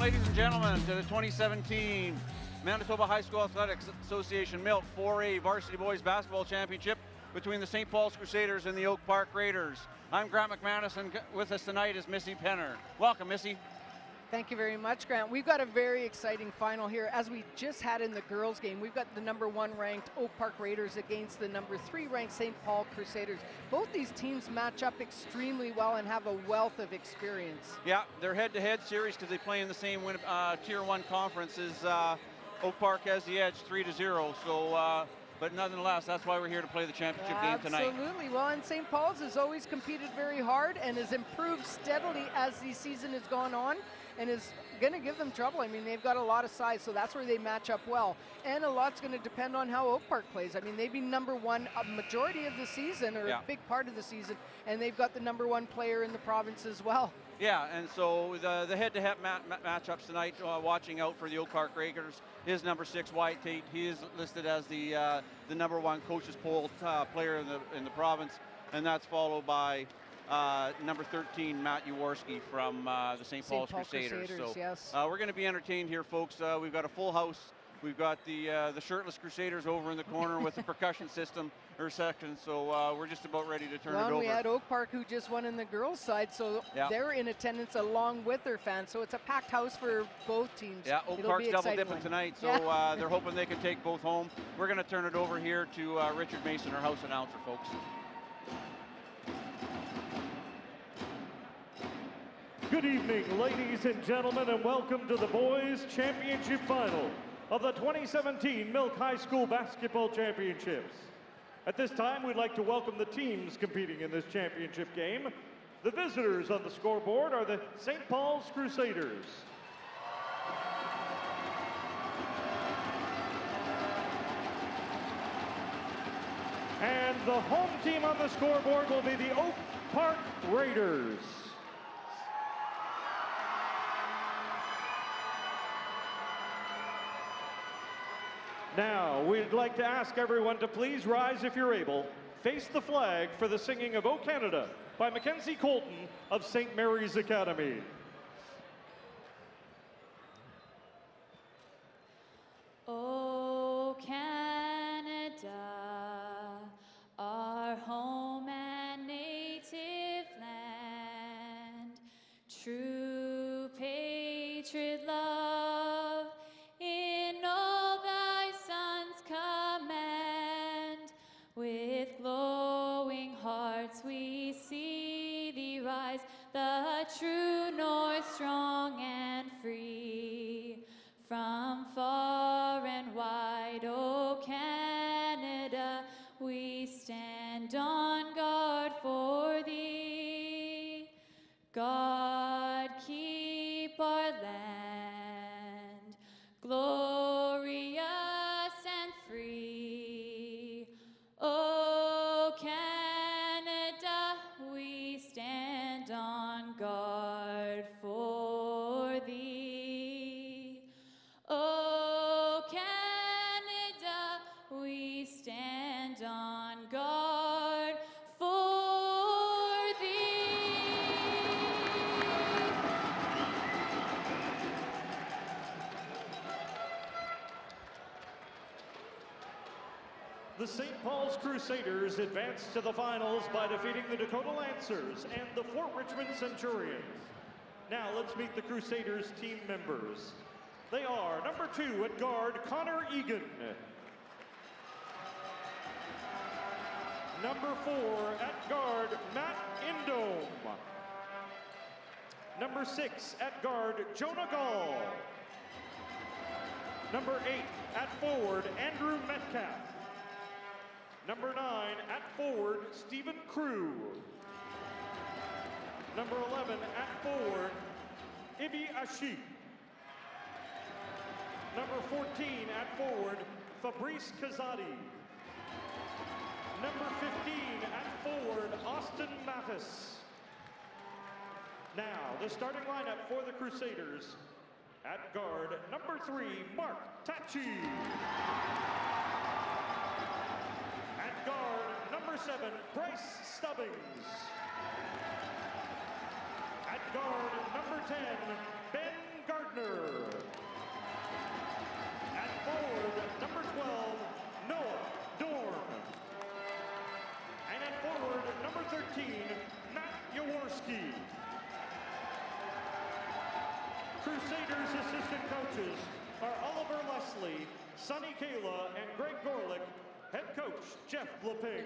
Ladies and gentlemen, to the 2017 Manitoba High School Athletics Association MILK 4A Varsity Boys Basketball Championship between the St. Paul's Crusaders and the Oak Park Raiders. I'm Grant McManus, and with us tonight is Missy Penner. Welcome, Missy. Thank you very much, Grant. We've got a very exciting final here. As we just had in the girls' game, we've got the number one ranked Oak Park Raiders against the number three ranked St. Paul Crusaders. Both these teams match up extremely well and have a wealth of experience. Yeah, their head-to-head series because they play in the same win, uh, Tier 1 conferences. Uh, Oak Park has the edge 3 to 0. So uh, but nonetheless, that's why we're here to play the championship Absolutely. game tonight. Absolutely. Well, and St. Paul's has always competed very hard and has improved steadily as the season has gone on and is going to give them trouble. I mean, they've got a lot of size, so that's where they match up well. And a lot's going to depend on how Oak Park plays. I mean, they've been number one a majority of the season, or yeah. a big part of the season, and they've got the number one player in the province as well. Yeah, and so the, the head-to-head ma ma matchups tonight, uh, watching out for the Oak Park Raiders is number six, Wyatt Tate. He is listed as the uh, the number one coaches poll uh, player in the in the province, and that's followed by uh, number 13, Matt Jaworski from uh, the St. Paul's Paul Crusaders. Crusaders. So yes. uh, we're going to be entertained here, folks. Uh, we've got a full house. We've got the uh, the shirtless Crusaders over in the corner with the percussion system or section. So uh, we're just about ready to turn well, it over. we had Oak Park who just won in the girls' side, so yeah. they're in attendance along with their fans. So it's a packed house for both teams. Yeah, Oak It'll Park's double dipping one. tonight, so yeah. they're hoping they can take both home. We're going to turn it over here to Richard Mason, our house announcer, folks. Good evening, ladies and gentlemen, and welcome to the Boys Championship Final of the 2017 Milk High School Basketball Championships. At this time, we'd like to welcome the teams competing in this championship game. The visitors on the scoreboard are the St. Paul's Crusaders. And the home team on the scoreboard will be the Oak Park Raiders. Now, we'd like to ask everyone to please rise if you're able. Face the flag for the singing of O Canada by Mackenzie Colton of St. Mary's Academy. O Canada, our home and native land, true St. Paul's Crusaders advanced to the finals by defeating the Dakota Lancers and the Fort Richmond Centurions. Now let's meet the Crusaders team members. They are number two at guard, Connor Egan. Number four at guard, Matt Indome. Number six at guard, Jonah Gall. Number eight at forward, Andrew Metcalf. Forward, Stephen Crew. Number 11 at forward, Ibi Ashik. Number 14 at forward, Fabrice Kazadi. Number 15 at forward, Austin Mattis. Now, the starting lineup for the Crusaders. At guard, number three, Mark Tachi. At guard, number seven, Bryce Stubbings. At guard, number 10, Ben Gardner. At forward, number 12, Noah Dorn. And at forward, number 13, Matt Jaworski. Crusaders assistant coaches are Oliver Leslie, Sonny Kayla, and Greg Gorlick. Head coach, Jeff Leping.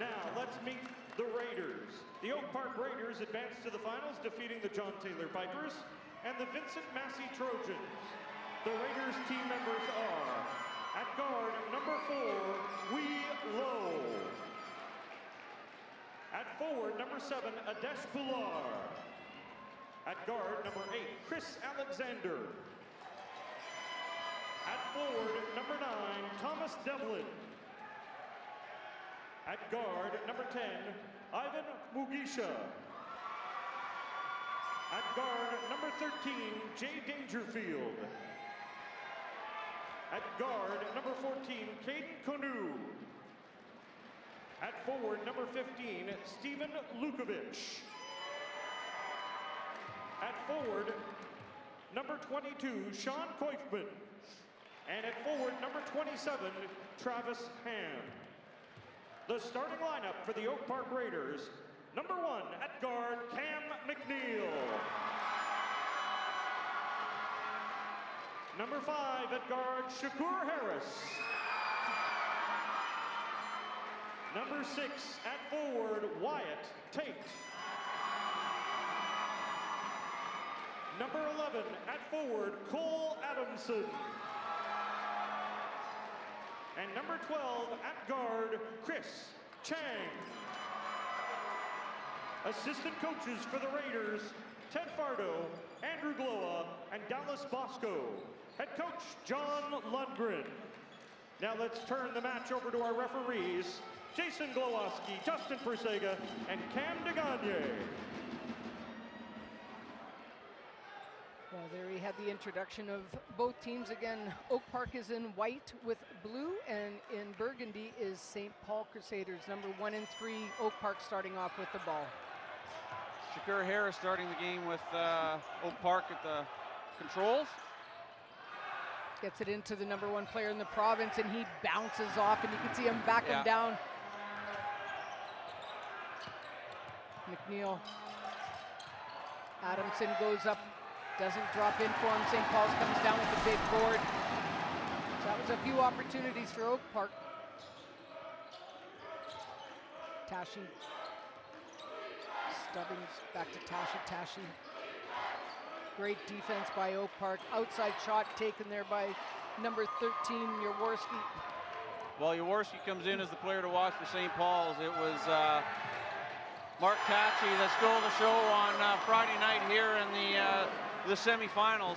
Now, let's meet the Raiders. The Oak Park Raiders advanced to the finals, defeating the John Taylor Pipers and the Vincent Massey Trojans. The Raiders team members are at guard, number four, Wee Low. At forward, number seven, Adesh Pular. At guard, number eight, Chris Alexander. At forward, number nine, Thomas Devlin. At guard, number 10, Ivan Mugisha. At guard, number 13, Jay Dangerfield. At guard, number 14, Caden Konu. At forward, number 15, Stephen Lukovic. At forward, number 22, Sean Koifman. And at forward, number 27, Travis Ham. The starting lineup for the Oak Park Raiders. Number one at guard, Cam McNeil. Number five at guard, Shakur Harris. Number six at forward, Wyatt Tate. Number 11 at forward, Cole Adamson. And number 12 at guard, Chris Chang. Assistant coaches for the Raiders, Ted Fardo, Andrew Gloa, and Dallas Bosco. Head coach, John Lundgren. Now let's turn the match over to our referees, Jason Glowoski, Justin Persega, and Cam DeGagne. Well, there we had the introduction of both teams. Again, Oak Park is in white with blue, and in burgundy is St. Paul Crusaders, number one and three. Oak Park starting off with the ball. Shakur Harris starting the game with uh, Oak Park at the controls. Gets it into the number one player in the province, and he bounces off, and you can see him back Yeah. him down. McNeil. Adamson goes up, doesn't drop in for him. St. Paul's comes down with a big board. So that was a few opportunities for Oak Park. Tashi. Stubbings back to Tashi. Tashi Great defense by Oak Park. Outside shot taken there by number 13, Jaworski. Well, Jaworski comes in as the player to watch for St. Paul's. It was uh, Mark Tachi that stole the show on uh, Friday night here in the uh, the semifinals.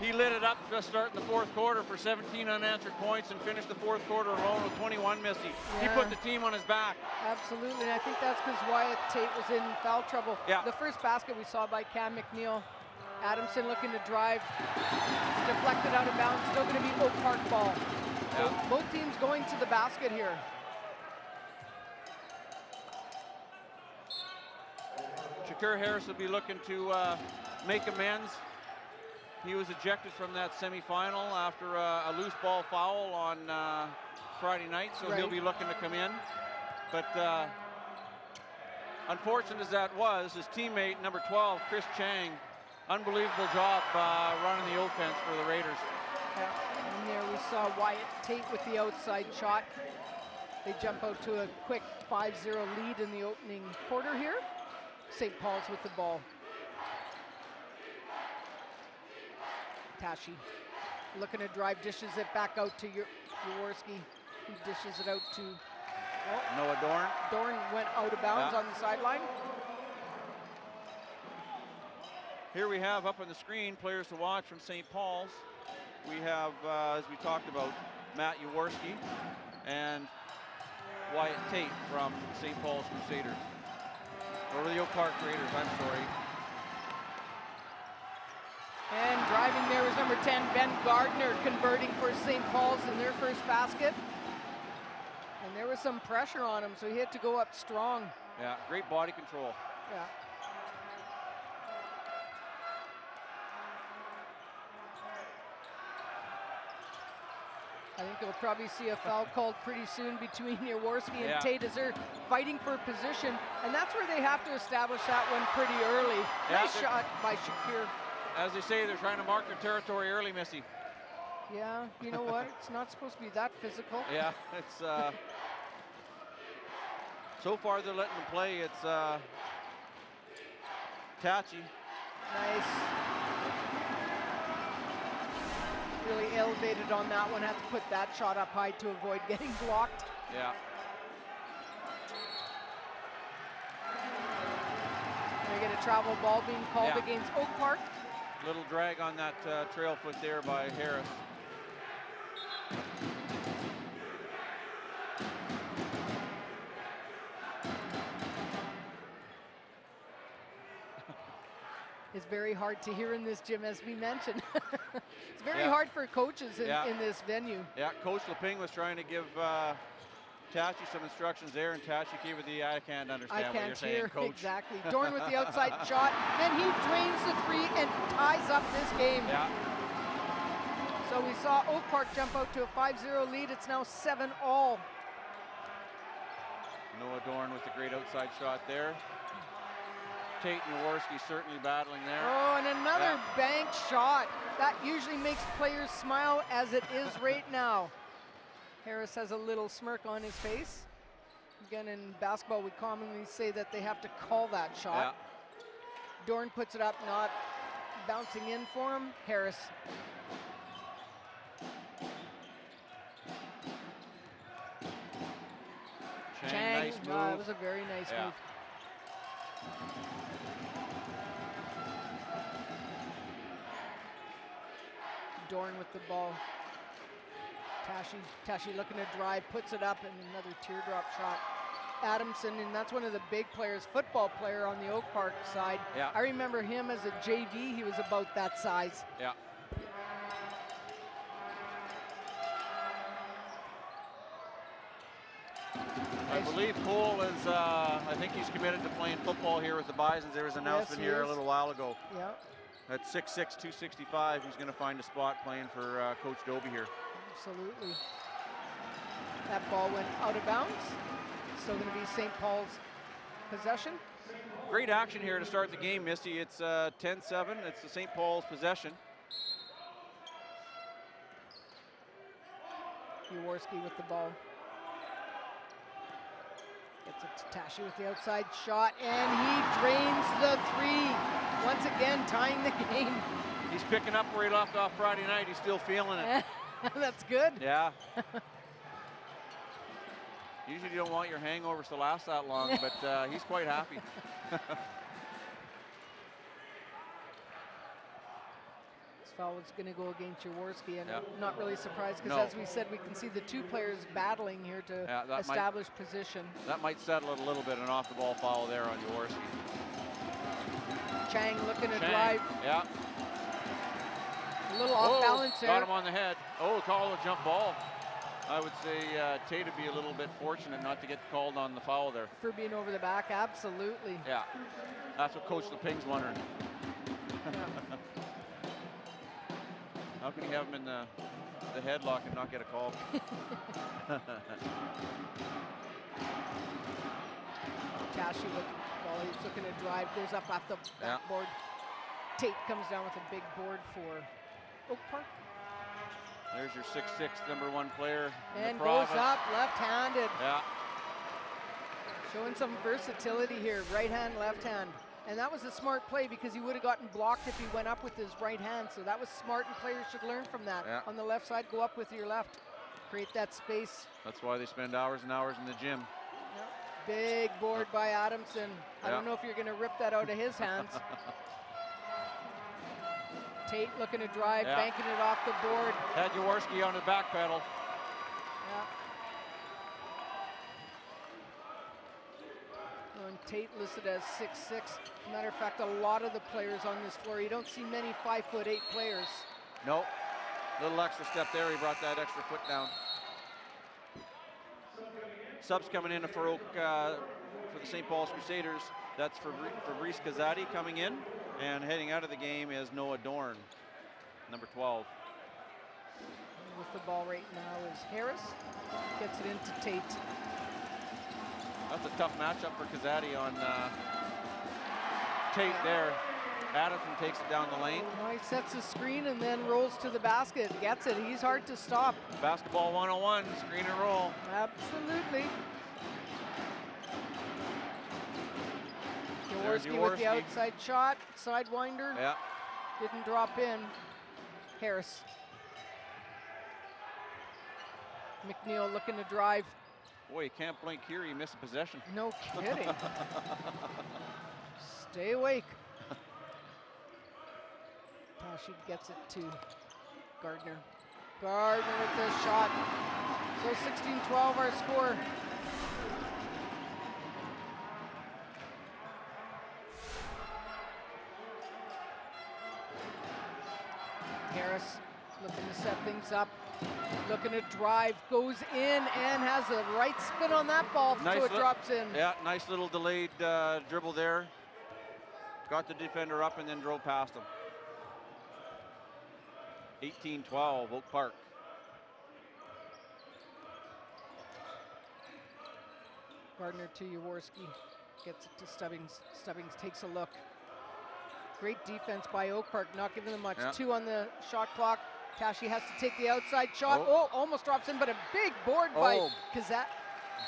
He lit it up just starting the fourth quarter for 17 unanswered points and finished the fourth quarter alone with 21 missing. He put the team on his back. Absolutely, and I think that's because Wyatt Tate was in foul trouble. Yeah. The first basket we saw by Cam McNeil. Adamson looking to drive. Deflected out of bounds. Still going to be Oak Park ball. So Yeah. both teams going to the basket here. Shakur Harris will be looking to uh, make amends. He was ejected from that semifinal after uh, a loose ball foul on uh, Friday night, so he'll be looking to come in. But uh, unfortunate as that was, his teammate, number 12, Chris Chang, unbelievable job uh, running the offense for the Raiders. And there we saw Wyatt Tate with the outside shot. They jump out to a quick 5-0 lead in the opening quarter here. St. Paul's with the ball. Tashi looking to drive, dishes it back out to Yor- Jaworski. He dishes it out to Noah Dorn. Dorn went out of bounds Yeah. on the sideline. Here we have up on the screen players to watch from St. Paul's. We have, uh, as we talked about, Matt Jaworski and Wyatt Tate from St. Paul's Crusaders. Or the Oak Park Raiders, I'm sorry. And driving there was number 10, Ben Gardner, converting for St. Paul's in their first basket. And there was some pressure on him, so he had to go up strong. Yeah, great body control. Yeah. I think you'll probably see a foul called pretty soon between Jaworski and Yeah. Tate as they're fighting for position. And that's where they have to establish that one pretty early. Yeah, nice shot by Shakur. As they say, they're trying to mark their territory early, Missy. Yeah, you know what? It's not supposed to be that physical. Yeah, it's uh, so far they're letting them play. It's uh, Tachi. Nice. Really elevated on that one. Had to put that shot up high to avoid getting blocked. Yeah, We get a travel ball being called Yeah. against Oak Park. Little drag on that uh, trail foot there by Harris. It's very hard to hear in this gym, as we mentioned. it's very Yeah. hard for coaches in, Yeah. in this venue. Yeah, Coach Leping was trying to give uh, Tachi some instructions there, and Tachi gave it the I can't understand I what you're can't saying, hear Coach. exactly. Dorn with the outside shot, and he drains the three and ties up this game. Yeah, So we saw Oak Park jump out to a 5-0 lead. It's now 7 all. Noah Dorn with the great outside shot there. Tate and Jaworski certainly battling there. Oh, and another Yeah. bank shot. That usually makes players smile as it is right now. Harris has a little smirk on his face. Again, in basketball, we commonly say that they have to call that Yeah, shot. Dorn puts it up, not bouncing in for him. Harris. Chang, Chang. nice move. it was a very nice Yeah. move. Dorn with the ball. Tashi, Tashi looking to drive, puts it up, and another teardrop shot. Adamson, and that's one of the big players, football player on the Oak Park side. Yeah. I remember him as a JV, he was about that size. Yeah. I believe Cole is, uh, I think he's committed to playing football here with the Bisons. There was an announcement he here a little while ago. Yeah, At 6'6", 265, he's going to find a spot playing for uh, Coach Dobie here. Absolutely. That ball went out of bounds. Still going to be St. Paul's possession. Great action here to start the game, Missy. It's uh, 10-7. It's the St. Paul's possession. Jaworski with the ball. Gets it to Tashi with the outside shot, and he drains the three. Once again, tying the game. He's picking up where he left off Friday night. He's still feeling it. That's good. Yeah. Usually you don't want your hangovers to last that long, but uh, he's quite happy. This foul is going to go against Jaworski, and Yeah. I'm not really surprised because, No. as we said, we can see the two players battling here to Yeah, that might- establish position. That might settle it a little bit, an off-the-ball foul there on Jaworski. Chang looking to Chang, drive, Yeah. Little off Oh, balance Got him on the head. Oh, call a jump ball. I would say uh, Tate would be a little bit fortunate not to get called on the foul there. For being over the back, absolutely. Yeah. That's what Coach Leping's wondering. Yeah. How can you have him in the, the headlock and not get a call? Tashi with well, he's looking to drive, goes up off the Yeah. backboard. Tate comes down with a big board for Oak Park There's your 6'6", number one player in and the goes up left-handed, Yeah. showing some versatility here, right hand, left hand. And that was a smart play because he would have gotten blocked if he went up with his right hand. So that was smart, and players should learn from that. Yeah. On the left side, go up with your left, create that space. That's why they spend hours and hours in the gym. Big board by Adamson. I Yeah. don't know if you're going to rip that out of his hands. Tate looking to drive, Yeah. banking it off the board. Had Jaworski on the back pedal. Yeah. And Tate listed as 6'6". Matter of fact, a lot of the players on this floor, you don't see many five foot eight players. Nope. Little extra step there. He brought that extra foot down. Subs coming in for Oak uh, for the St. Paul's Crusaders, that's Fabri- Fabrice Kazadi coming in. And heading out of the game is Noah Dorn, number 12. With the ball right now is Harris. Gets it into Tate. That's a tough matchup for Kazadi on uh, Tate there. Adamson takes it down the lane. Well, he sets the screen and then rolls to the basket. Gets it. He's hard to stop. Basketball 101, screen and roll. Absolutely. Jaworski with the outside shot. Sidewinder. Yeah, Didn't drop in. Harris. McNeil looking to drive. boy, you can't blink here. You miss a possession. No kidding. Stay awake. Tashi gets it to Gardner. Gardner with the shot. So 16-12 our score. Up. Looking to drive, goes in and has a right spin on that ball, Nice so it drops in. Yeah, nice little delayed uh, dribble there. Got the defender up and then drove past him. 18-12, Oak Park. Gardner to Jaworski. Gets it to Stubbings. Stubbings takes a look. Great defense by Oak Park, not giving them much. Yeah. Two on the shot clock. Tashi has to take the outside shot. Oh. Oh, almost drops in, but a big board by Oh. Kazat.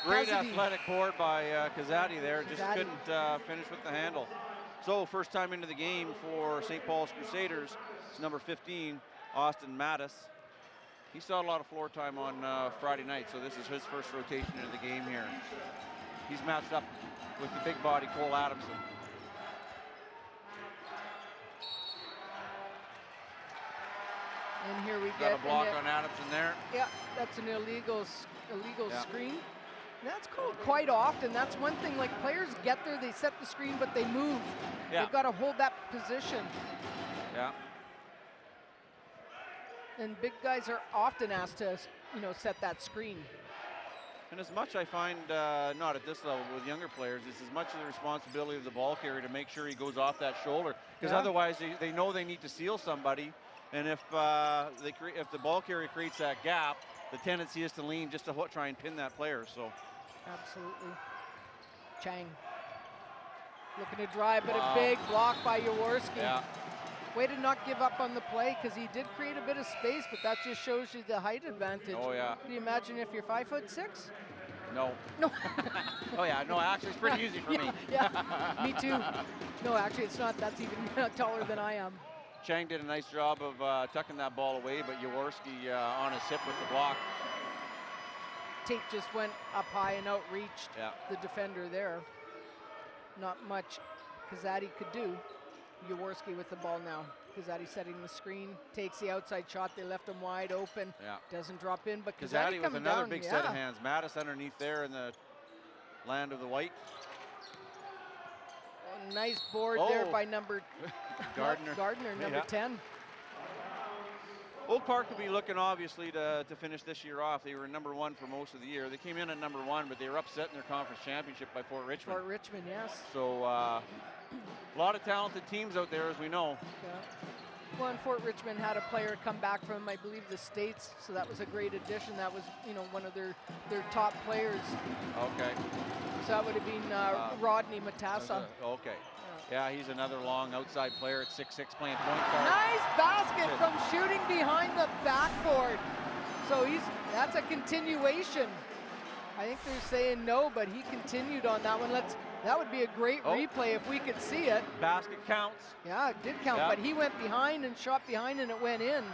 Great Kazadi. athletic board by uh, Kazadi there. Just couldn't uh, finish with the handle. So first time into the game for St. Paul's Crusaders. It's number 15, Austin Mattis. He saw a lot of floor time on uh, Friday night, so this is his first rotation into the game here. He's matched up with the big body Cole Adamson. And here we Got get a block on Adamson there. Yeah, that's an illegal illegal Yeah. screen. And that's called quite often. That's one thing. Like players get there, they set the screen, but they move. Yeah. They've got to hold that position. Yeah. And big guys are often asked to, you know, set that screen. And as much I find, uh, not at this level, with younger players, it's as much of the responsibility of the ball carrier to make sure he goes off that shoulder. Because Yeah. otherwise, they, they know they need to seal somebody. And if uh, they cre- if the ball carrier creates that gap, the tendency is to lean just to try and pin that player. So Absolutely. Chang. Looking to drive, but Wow. a big block by Jaworski. yeah, Way to not give up on the play because he did create a bit of space, but that just shows you the height advantage. Oh, yeah. Can you imagine if you're five foot six? no. No. Oh yeah, no. Actually, it's pretty easy for yeah, me. Yeah, me too. No, actually, it's not. That's even taller than I am. Chang did a nice job of uh, tucking that ball away, but Jaworski uh, on his hip with the block. Tate just went up high and outreached Yeah. the defender there. Not much Kazadi could do. Jaworski with the ball now. Kazadi setting the screen, takes the outside shot. They left him wide open. Yeah. Doesn't drop in, but Kazadi with another down. big yeah. set of hands. Mattis underneath there in the land of the white. A nice board there Oh. by number Gardner. Gardner, number Yeah. 10. Oak Park will be looking obviously to, to finish this year off. They were number one for most of the year. They came in at number one, but they were upset in their conference championship by Fort Richmond. Fort Richmond, yes. So uh, a lot of talented teams out there, as we know. Yeah. Well, and Fort Richmond had a player come back from, I believe, the States, so that was a great addition. That was, you know, one of their, their top players. Okay. So that would have been uh, Uh, Rodney Matassa. Okay. Yeah, he's another long outside player at 6'6", playing point guard. Nice basket Good. from shooting behind the backboard. So he's that's a continuation. I think they're saying no, but he continued on that one. Let's. That would be a great Oh. replay if we could see it. Basket counts. Yeah, it did count, Yeah. but he went behind and shot behind, and it went in.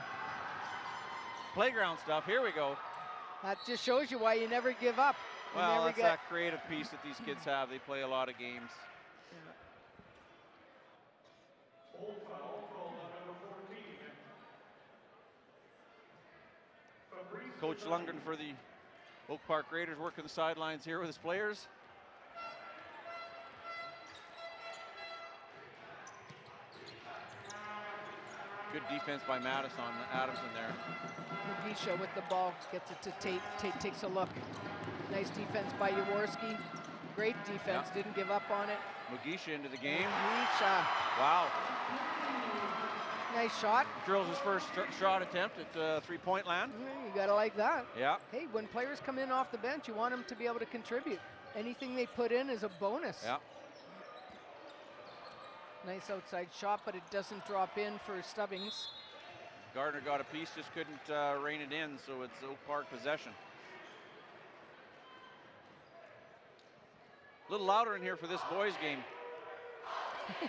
Playground stuff. Here we go. That just shows you why you never give up. You Well, that's get. that creative piece that these kids have. They play a lot of games. Coach Lundgren for the Oak Park Raiders working the sidelines here with his players. Good defense by Mattis on Adamson there. Mugisha with the ball gets it to Tate. Tate takes a look. Nice defense by Jaworski. great defense, didn't give up on it. Mugisha into the game. Misha, Wow. nice shot. Drills his first shot attempt at uh, three-point land. Mm, You gotta like that. Yeah. Hey, when players come in off the bench, you want them to be able to contribute. Anything they put in is a bonus. Yeah. Nice outside shot, but it doesn't drop in for Stubbings. Gardner got a piece, just couldn't uh, rein it in, so it's Oak Park possession. A little louder in here for this boys game.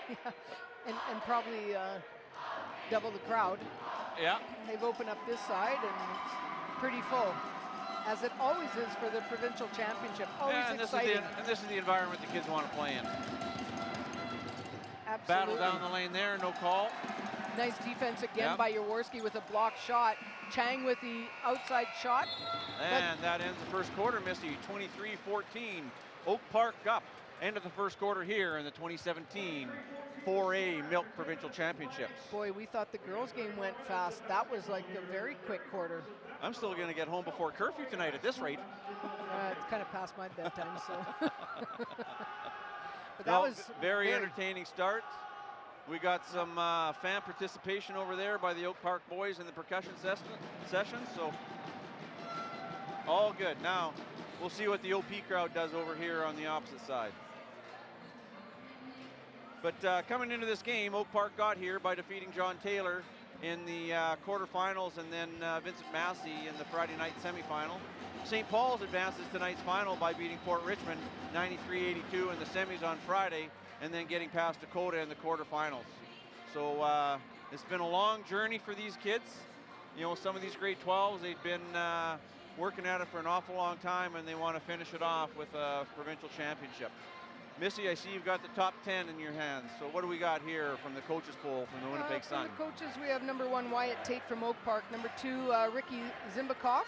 and, and probably uh, double the crowd. Yeah. They've opened up this side and it's pretty full, as it always is for the provincial championship. Always yeah and, this is exciting. the, and this is the environment the kids want to play in. Absolutely. Battle down the lane there, no call. Nice defense again Yep. by Jaworski with a block shot. Chang with the outside shot. And that ends the first quarter, Missy. 23-14. Oak Park up. End of the first quarter here in the 2017 4A Milk Provincial Championships. Boy, we thought the girls' game went fast. That was like a very quick quarter. I'm still going to get home before curfew tonight at this rate. Uh, it's kind of past my bedtime, so. but that No, was very, entertaining start. We got some uh, fan participation over there by the Oak Park boys in the percussion ses- session, so all good. Now we'll see what the OP crowd does over here on the opposite side. But uh, coming into this game, Oak Park got here by defeating John Taylor in the uh, quarterfinals and then uh, Vincent Massey in the Friday night semifinal. St. Paul's advances tonight's final by beating Fort Richmond 93-82 in the semis on Friday and then getting past Dakota in the quarterfinals. So uh, it's been a long journey for these kids. You know, some of these grade 12s, they've been uh, working at it for an awful long time and they want to finish it off with a provincial championship. Missy, I see you've got the top 10 in your hands. So what do we got here from the coaches poll from the Winnipeg Uh, Sun? The coaches, we have number one Wyatt Tate from Oak Park, number two uh, Ricky Zimbakov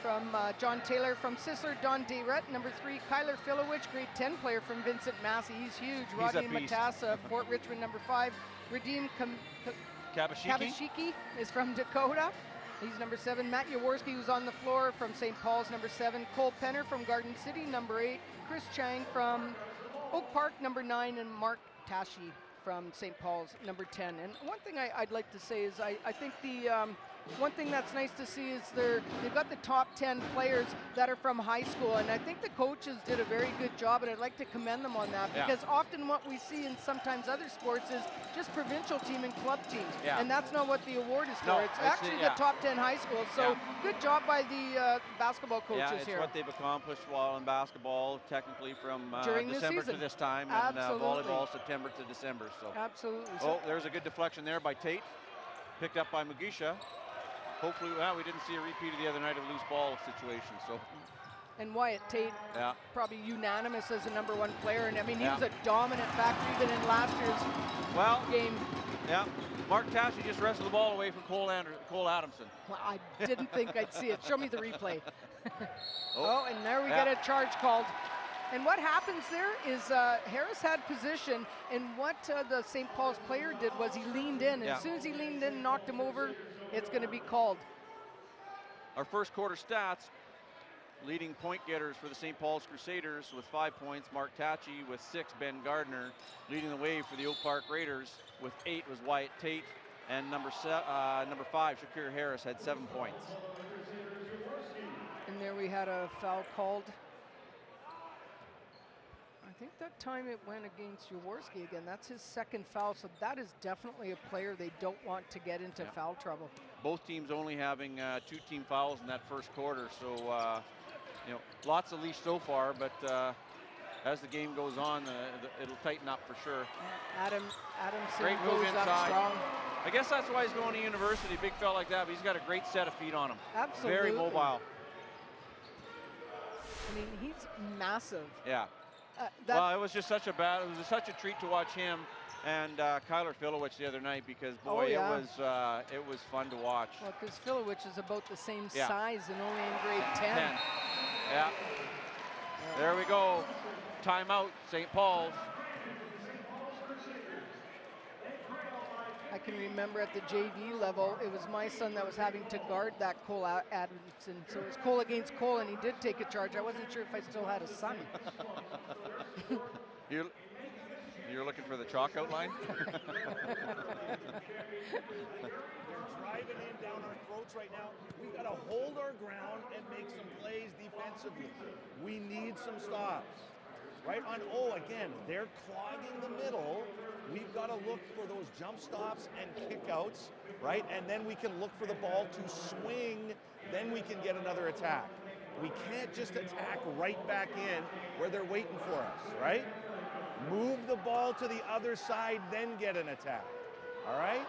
from uh, John Taylor from Sisler, Don Dayret, number three Kyler Filowich, grade 10 player from Vincent Massey, he's huge. Rodney. Matassa, Fort Richmond, number five. Redeem Ka- Kabashiki? Kabashiki is from Dakota. He's number seven. Matt Jaworski, who's on the floor from St. Paul's, number seven. Cole Penner from Garden City, number eight. Chris Chang from Oak Park, number nine. And Mark Tashi from St. Paul's, number 10. And one thing I, would like to say is I, I think the um, one thing that's nice to see is they're, they've got the top 10 players that are from high school. And I think the coaches did a very good job, and I'd like to commend them on that Yeah. because often what we see in sometimes other sports is just provincial team and club teams. Yeah. And that's not what the award is for. No, it's it's, actually yeah. the top 10 high schools. So good job by the uh, basketball coaches yeah, it's here. what they've accomplished while in basketball, technically from uh, During the December to this time, and uh, Absolutely. volleyball September to December. So, Absolutely. Oh, there's a good deflection there by Tate, picked up by Mugisha. Hopefully, well, we didn't see a repeat of the other night of loose ball situation. So, and Wyatt Tate, yeah, probably unanimous as a number one player. And I mean, he Yeah. was a dominant factor even in last year's well, game. yeah. Mark Tashy just wrestled the ball away from Cole, Ander- Cole Adamson. Well, I didn't think I'd see it. Show me the replay. Oh, Oh, and there we yeah. get a charge called. And what happens there is uh, Harris had position, and what uh, the St. Paul's player did was he leaned in, and Yeah. as soon as he leaned in knocked him over, it's going to be called. Our first quarter stats, leading point getters for the St. Paul's Crusaders with five points, Mark Tachi with six, Ben Gardner. Leading the way for the Oak Park Raiders with eight was Wyatt Tate, and number, se- uh, number five, Shakur Harris, had seven points. And there we had a foul called. I think that time it went against Jaworski again. That's his second foul, so that is definitely a player they don't want to get into Yeah. foul trouble. Both teams only having uh, two team fouls in that first quarter, so uh, you know lots of leash so far, but uh, as the game goes on, uh, it'll tighten up for sure. Adam Adamson Great move inside. strong. I guess that's why he's going to university, big fella like that, but he's got a great set of feet on him. Absolutely. Very mobile. I mean, he's massive. Yeah. Uh, well, it was just such a bad. It was such a treat to watch him and uh, Kyler Filowich the other night because Oh, boy, yeah. it was uh, it was fun to watch. well, because Filowich is about the same Yeah. size and only in grade 10. Ten. Yeah. There we go. Timeout, St. Paul's. I can remember at the JV level, it was my son that was having to guard that Cole A- Adamson. So it was Cole against Cole, and he did take a charge. I wasn't sure if I still had a son. you're, you're looking for the chalk outline? They're driving in down our throats right now. We got to hold our ground and make some plays defensively. We need some stops. Right on, oh, again, they're clogging the middle. We've got to look for those jump stops and kickouts, right? And then we can look for the ball to swing. Then we can get another attack. We can't just attack right back in where they're waiting for us, right? Move the ball to the other side, then get an attack. All right?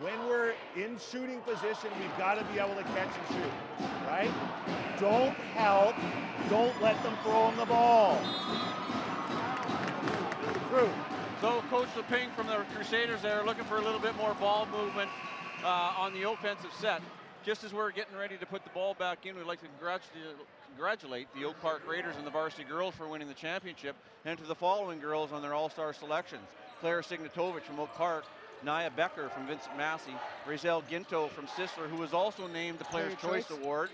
When we're in shooting position, we've got to be able to catch and shoot, right? Don't help. Don't let them throw him the ball. Through. So Coach Leping from the Crusaders there looking for a little bit more ball movement uh, on the offensive set. Just as we're getting ready to put the ball back in, we'd like to congratulate, congratulate the Oak Park Raiders and the varsity girls for winning the championship and to the following girls on their all-star selections. Claire Signatovich from Oak Park, Naya Becker from Vincent Massey, Razel Ginto from Sisler, who was also named the Player's Choice, Choice. Award,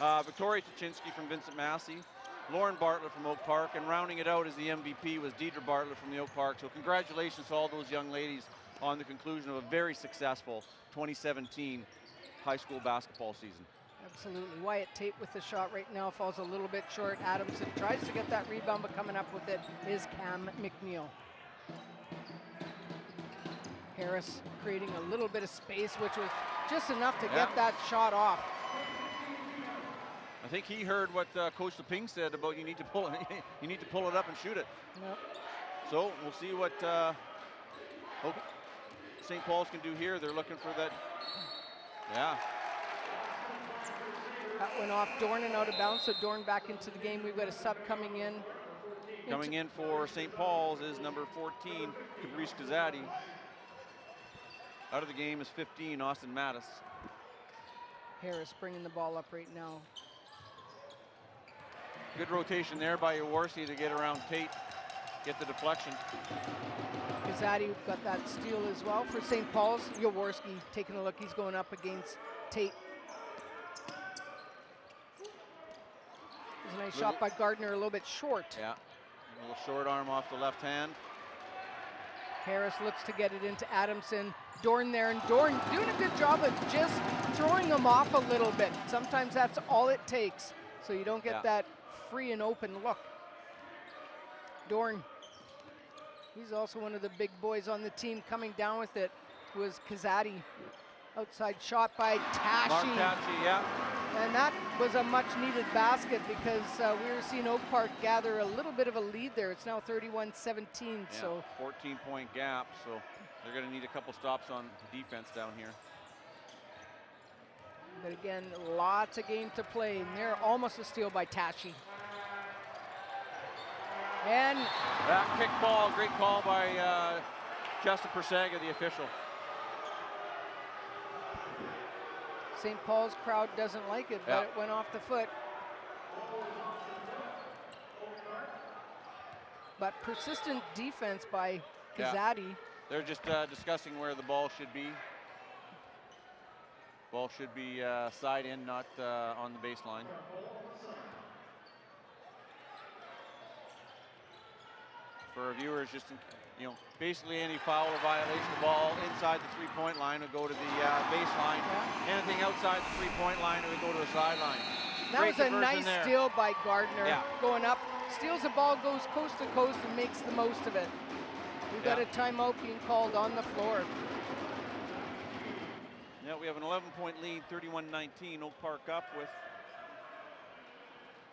uh, Victoria Tuchinski from Vincent Massey, Lauren Bartlett from Oak Park, and rounding it out as the MVP was Deidre Bartlett from the Oak Park. So congratulations to all those young ladies on the conclusion of a very successful 2017 high school basketball season. Absolutely. Wyatt Tate with the shot right now falls a little bit short. Adamson tries to get that rebound, but coming up with it is Cam McNeil. Harris creating a little bit of space, which was just enough to Yeah. get that shot off. I think he heard what uh, Coach Leping said about you need to pull it, you need to pull it up and shoot it. Yep. So we'll see what uh, St. Paul's can do here. They're looking for that. Yeah, That went off Dorn and out of bounds, so Dorn back into the game. We've got a sub coming in. coming in for St. Paul's is number 14, Fabrice Kazadi. Out of the game is 15, Austin Mattis. Harris bringing the ball up right now. Good rotation there by Yaworski to get around Tate, get the deflection. Kazadi got that steal as well for St. Paul's. Jaworski taking a look. He's going up against Tate. There's a nice shot by Gardner, a little bit short. Yeah, a little short arm off the left hand. Harris looks to get it into Adamson. Dorn there, and Dorn doing a good job of just throwing them off a little bit. Sometimes that's all it takes, so you don't get Yeah. that free and open look. Dorn, he's also one of the big boys on the team. Coming down with it was Kazadi. Outside shot by Mark Tashi. Yeah. And that was a much needed basket because uh, we were seeing Oak Park gather a little bit of a lead there. It's now 31 17. Yeah, So 14 point gap, so they're going to need a couple stops on defense down here. But again, lots of game to play. And they're almost a steal by Tachi. And That kick ball, great call by uh, Justin Persaga, the official. St. Paul's crowd doesn't like it, but Yeah. it went off the foot. But persistent defense by Yeah. They're just uh, discussing where the ball should be. Ball should be uh, side in, not uh, on the baseline. For our viewers, just in, you know, basically any foul or violation of the ball inside the three-point line would go to the uh, baseline. Yeah. Anything outside the three-point line would go to the sideline. That Great was a nice there. steal by Gardner. Yeah. Going up, steals the ball, goes coast to coast, and makes the most of it. We've got a timeout being called on the floor. Yeah, we have an 11-point lead, 31-19. Oak Park up with.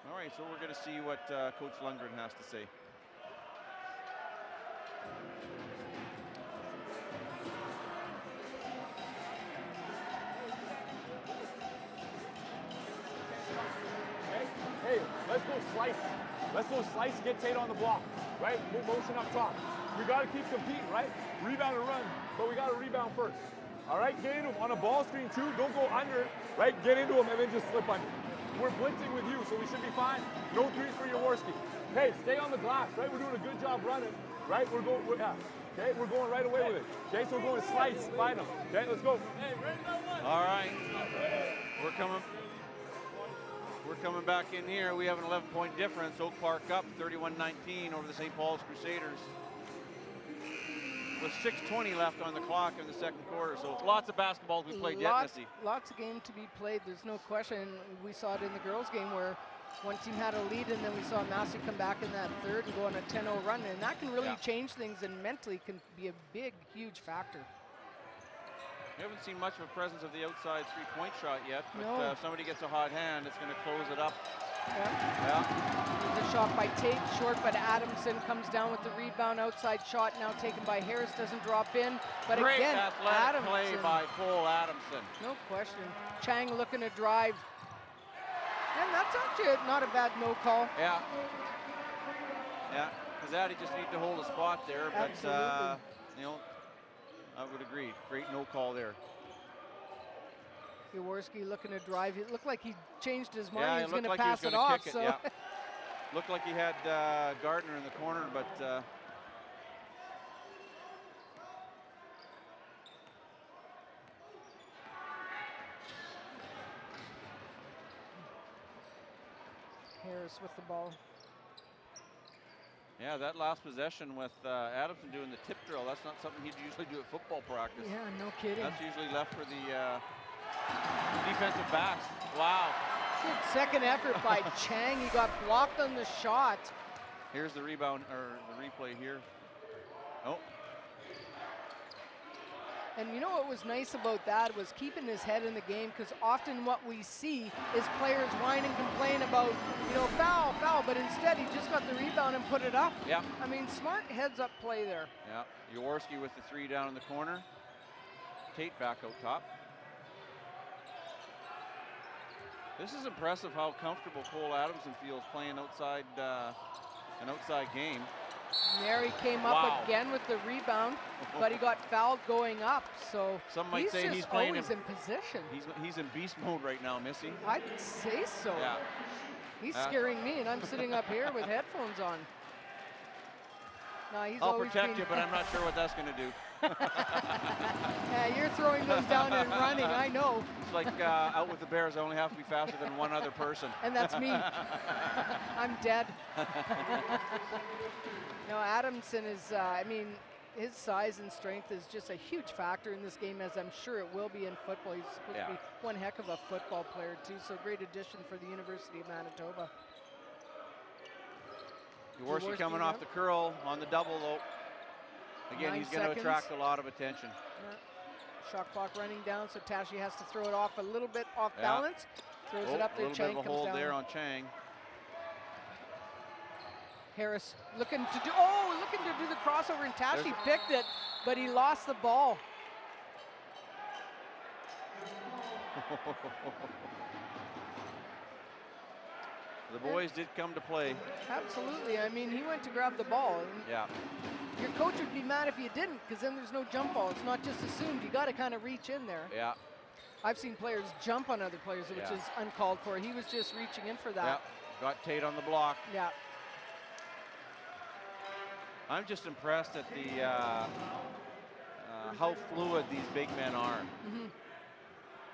All right, so we're going to see what uh, Coach Lundgren has to say. Hey, hey, let's go slice. Let's go slice, get Tate on the block, right? Move motion up top. We got to keep competing, right? Rebound and run, but we got to rebound first. All right, get into him on a ball screen too. Don't go under, right? Get into him and then just slip under. We're blitzing with you, so we should be fine. No threes for Jaworski. Hey, stay on the glass, right? We're doing a good job running, right? We're going, we're, yeah. Okay, we're going right away with it. Okay, so we're going slice, find them. Okay, let's go. All right, we're coming. We're coming back in here. We have an 11 point difference. Oak Park up 31 19 over the St. Paul's Crusaders. With 6.20 left on the clock in the second quarter. So lots of basketballs we played yet, lots, Missy. lots of game to be played. There's no question. We saw it in the girls' game where one team had a lead, and then we saw Massey come back in that third and go on a 10-0 run, and that can really Yeah. change things and mentally can be a big, huge factor. We haven't seen much of a presence of the outside three-point shot yet, but No. uh, if somebody gets a hot hand, it's going to close it up. Yeah. Yeah. There's a shot by Tate, short, but Adamson comes down with the rebound. Outside shot now taken by Harris, doesn't drop in. But Great again, athletic Adamson, play by Cole Adamson. no question. Chang looking to drive. And that's actually not a bad no call. Yeah. Yeah. Kazadi just need to hold a spot there, but uh, you know, I would agree. Great no call there. Jaworski looking to drive. It looked like he changed his mind. yeah, he was going to pass it off. kick so. Yeah. looked like he had uh, Gardner in the corner, but uh, Harris with the ball. Yeah, that last possession with uh, Adamson doing the tip drill, that's not something he'd usually do at football practice. Yeah, no kidding. That's usually left for the uh, defensive backs. Wow. Good second effort by Chang. He got blocked on the shot. Here's the rebound or the replay here. Oh, And you know what was nice about that was keeping his head in the game because often what we see is players whine and complain about, you know, foul, foul, but instead he just got the rebound and put it up. yeah. I mean, smart heads up play there. Yeah, Jaworski with the three down in the corner. Tate back out top. This is impressive how comfortable Cole Adamson feels playing outside uh, an outside game. Mary came Wow. up again with the rebound, but he got fouled going up. So Some might he's say just he's playing always in- in position. He's he's in beast mode right now, Missy. I'd say so. Yeah, He's Uh, scaring me, and I'm sitting up here with headphones on. No, he's I'll protect you, but I'm not sure what that's going to do. Yeah, you're throwing those down and running. I know, It's like uh, out with the Bears, I only have to be faster than one other person. and that's me. I'm dead. no, Adamson is. Uh, I mean, his size and strength is just a huge factor in this game, as I'm sure it will be in football. He's supposed Yeah. to be one heck of a football player too. So great addition for the University of Manitoba. Jaworski Jaworski, coming off the curl on the double though. Again, Nine he's going to attract a lot of attention. Yeah. Shot clock running down, so Tashi has to throw it off a little bit off Yeah. balance. Throws Oh, it up a there. little Chang bit of a hold down. there on Chang. Harris looking to do. Oh, looking to do the crossover, and Tashi There's- picked it, but he lost the ball. the boys did come to play. Absolutely. I mean, he went to grab the ball. Yeah. your coach would be mad if you didn't, because then there's no jump ball. It's not just assumed. You got to kind of reach in there. Yeah. I've seen players jump on other players, which Yeah. is uncalled for. He was just reaching in for Yeah. that. Got Tate on the block. Yeah. I'm just impressed at the uh, uh, how fluid these big men are. Mhm.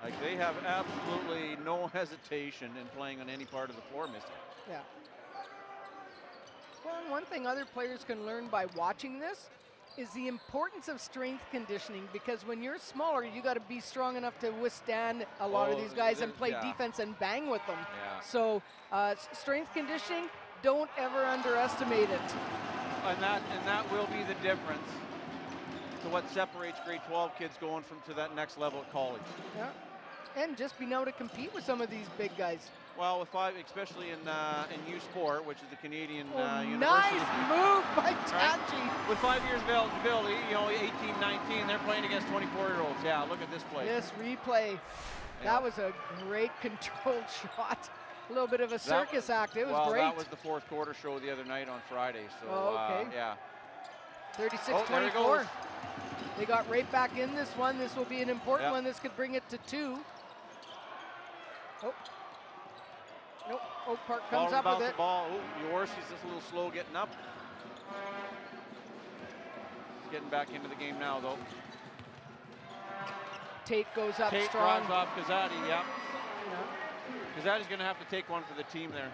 Like they have absolutely no hesitation in playing on any part of the floor, Missy. Yeah. Well, and one thing other players can learn by watching this is the importance of strength conditioning because when you're smaller, you got to be strong enough to withstand a lot of Oh, these guys and play yeah. defense and bang with them. Yeah. So, uh, strength conditioning, don't ever underestimate it. And that and that will be the difference to what separates grade 12 kids going from to that next level at college. Yeah. And just being able to compete with some of these big guys. Well, with five, especially in uh, in U Sport, which is the Canadian Oh, uh, university. nice move by Tachi. With five years of eligibility, you know, 18, 19, they're playing against 24-year-olds. Yeah, look at this play. This replay, Yeah. that was a great controlled shot. A little bit of a circus act. It was well, great. that was the fourth quarter show the other night on Friday. So, Oh, uh, yeah. 36 Oh, They got right back in this one. This will be an important Yep. one. This could bring it to two. Oh. Nope. Oak Park Ball comes up bounce with the it. ball. Oh, Jaworski's just a little slow getting up. He's getting back into the game now, though. Tate goes up Tate strong. drives off Kazadi, yeah. Yeah. Kazadi's going to have to take one for the team there.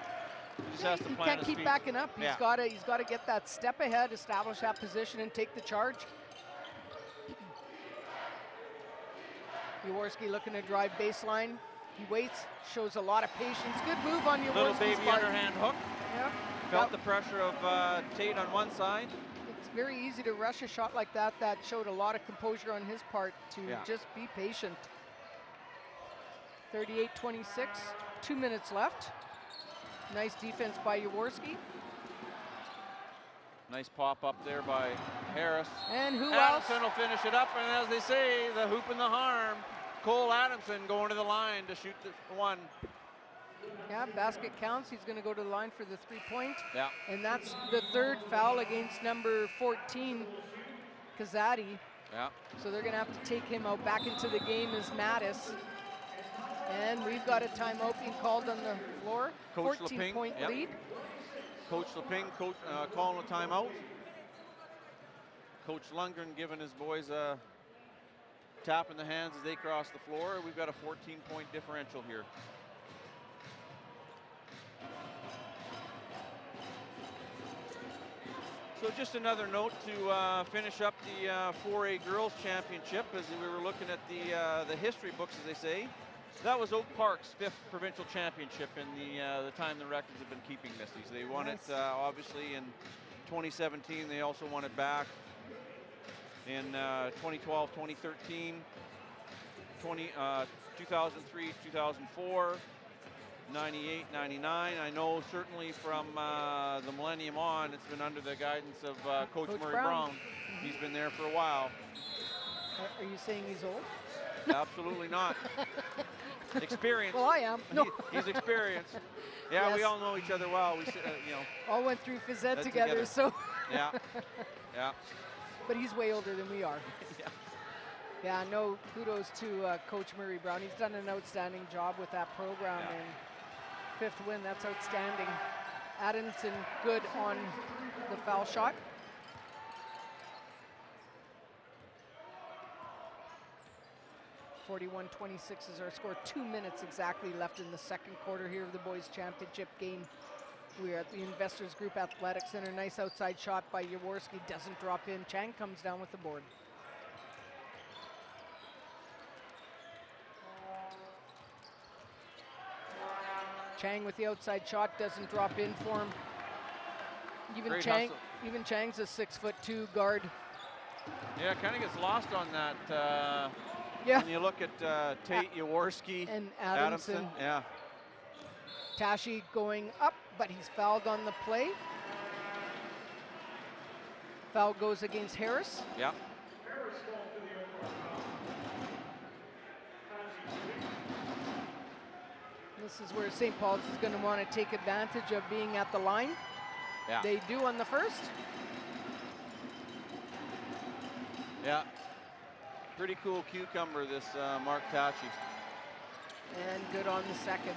He just has to he plant can't keep feet. backing up. He's Yeah. got to he's got to get that step ahead, establish that position, and take the charge. Jaworski looking to drive baseline. He waits, shows a lot of patience. Good move on Jaworski's Little baby part. underhand hook. Yeah. Felt That- the pressure of uh, Tate on one side. it's very easy to rush a shot like that. That showed a lot of composure on his part to Yeah. just be patient. 38-26, two minutes left. Nice defense by Jaworski. Nice pop up there by Harris. And who else? Adamson will finish it up, and as they say, the hoop and the harm. Cole Adamson going to the line to shoot the one. Yeah, basket counts. He's going to go to the line for the three point. Yeah. And that's the third foul against number 14, Kazadi. Yeah. So they're going to have to take him out back into the game as Mattis. And we've got a timeout being called on the floor. Coach 14 Leping, point yep. lead. Coach Leping coach, uh, calling a timeout. Coach Lundgren giving his boys a tap in the hands as they cross the floor. We've got a 14 point differential here. So just another note to uh, finish up the uh, 4A Girls Championship as we were looking at the uh, the history books, as they say. That was Oak Park's fifth provincial championship in the uh, the time the records have been keeping, Misties. They won Nice. it uh, obviously in 2017. They also won it back in uh, 2012, 2013, 20, uh, 2003, 2004. 98, 99. I know certainly from uh, the millennium on, it's been under the guidance of uh, Coach, Coach Murray Brown. Brown. He's been there for a while. Are- you saying he's old? Absolutely not. Experience. Well, I am. No. He- he's experienced. Yeah, we all know each other well. We, uh, you know, All went through phys Ed together, together. so. yeah, yeah. But he's way older than we are. Yeah. Yeah, no kudos to uh, Coach Murray Brown. He's done an outstanding job with that program. Yeah. And fifth win, that's outstanding. Adamson good on the foul shot. Forty-one twenty-six is our score. Two minutes exactly left in the second quarter here of the boys' championship game. We are at the Investors Group Athletic Center. Nice outside shot by Jaworski. Doesn't drop in. Chang comes down with the board. Chang with the outside shot doesn't drop in for him. Even Great Chang, hustle. even Chang's a six foot two guard. Yeah, kind of gets lost on that. Uh, Yeah. When you look at uh, Tate, Jaworski, And Adamson, Yeah. Tashi going up, but he's fouled on the play. Foul goes against Harris. Yeah. This is where St. Paul's is going to want to take advantage of being at the line. Yeah. They do on the first. Yeah. Pretty cool cucumber, this uh, Mark Tachi. And good on the second.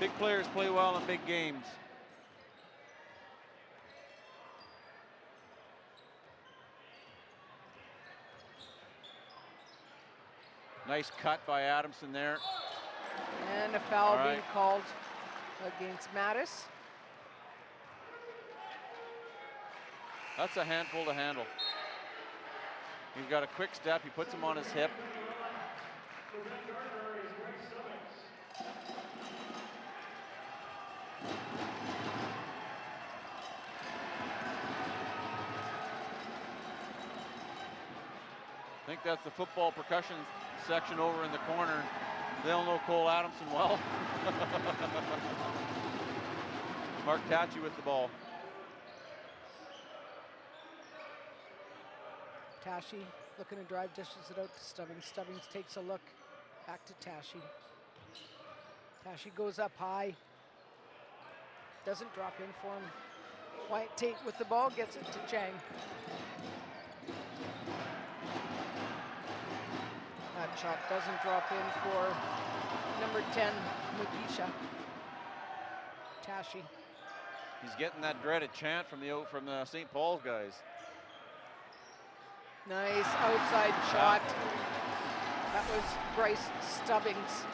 Big players play well in big games. Nice cut by Adamson there. And a foul All being called against Mattis. That's a handful to handle. He's got a quick step. He puts him on his hip. Think that's the football percussion section over in the corner. They'll know Cole Adamson well. Mark Tachi with the ball. Tashi looking to drive, dishes it out to Stubbings. Stubbings takes a look back to Tashi. Tashi goes up high. Doesn't drop in for him. Wyatt Tate with the ball gets it to Chang. That shot doesn't drop in for number 10, Mugisha. Tashi. He's getting that dreaded chant from the from the St. Paul's guys. Nice outside shot. Ah. That was Bryce Stubbings.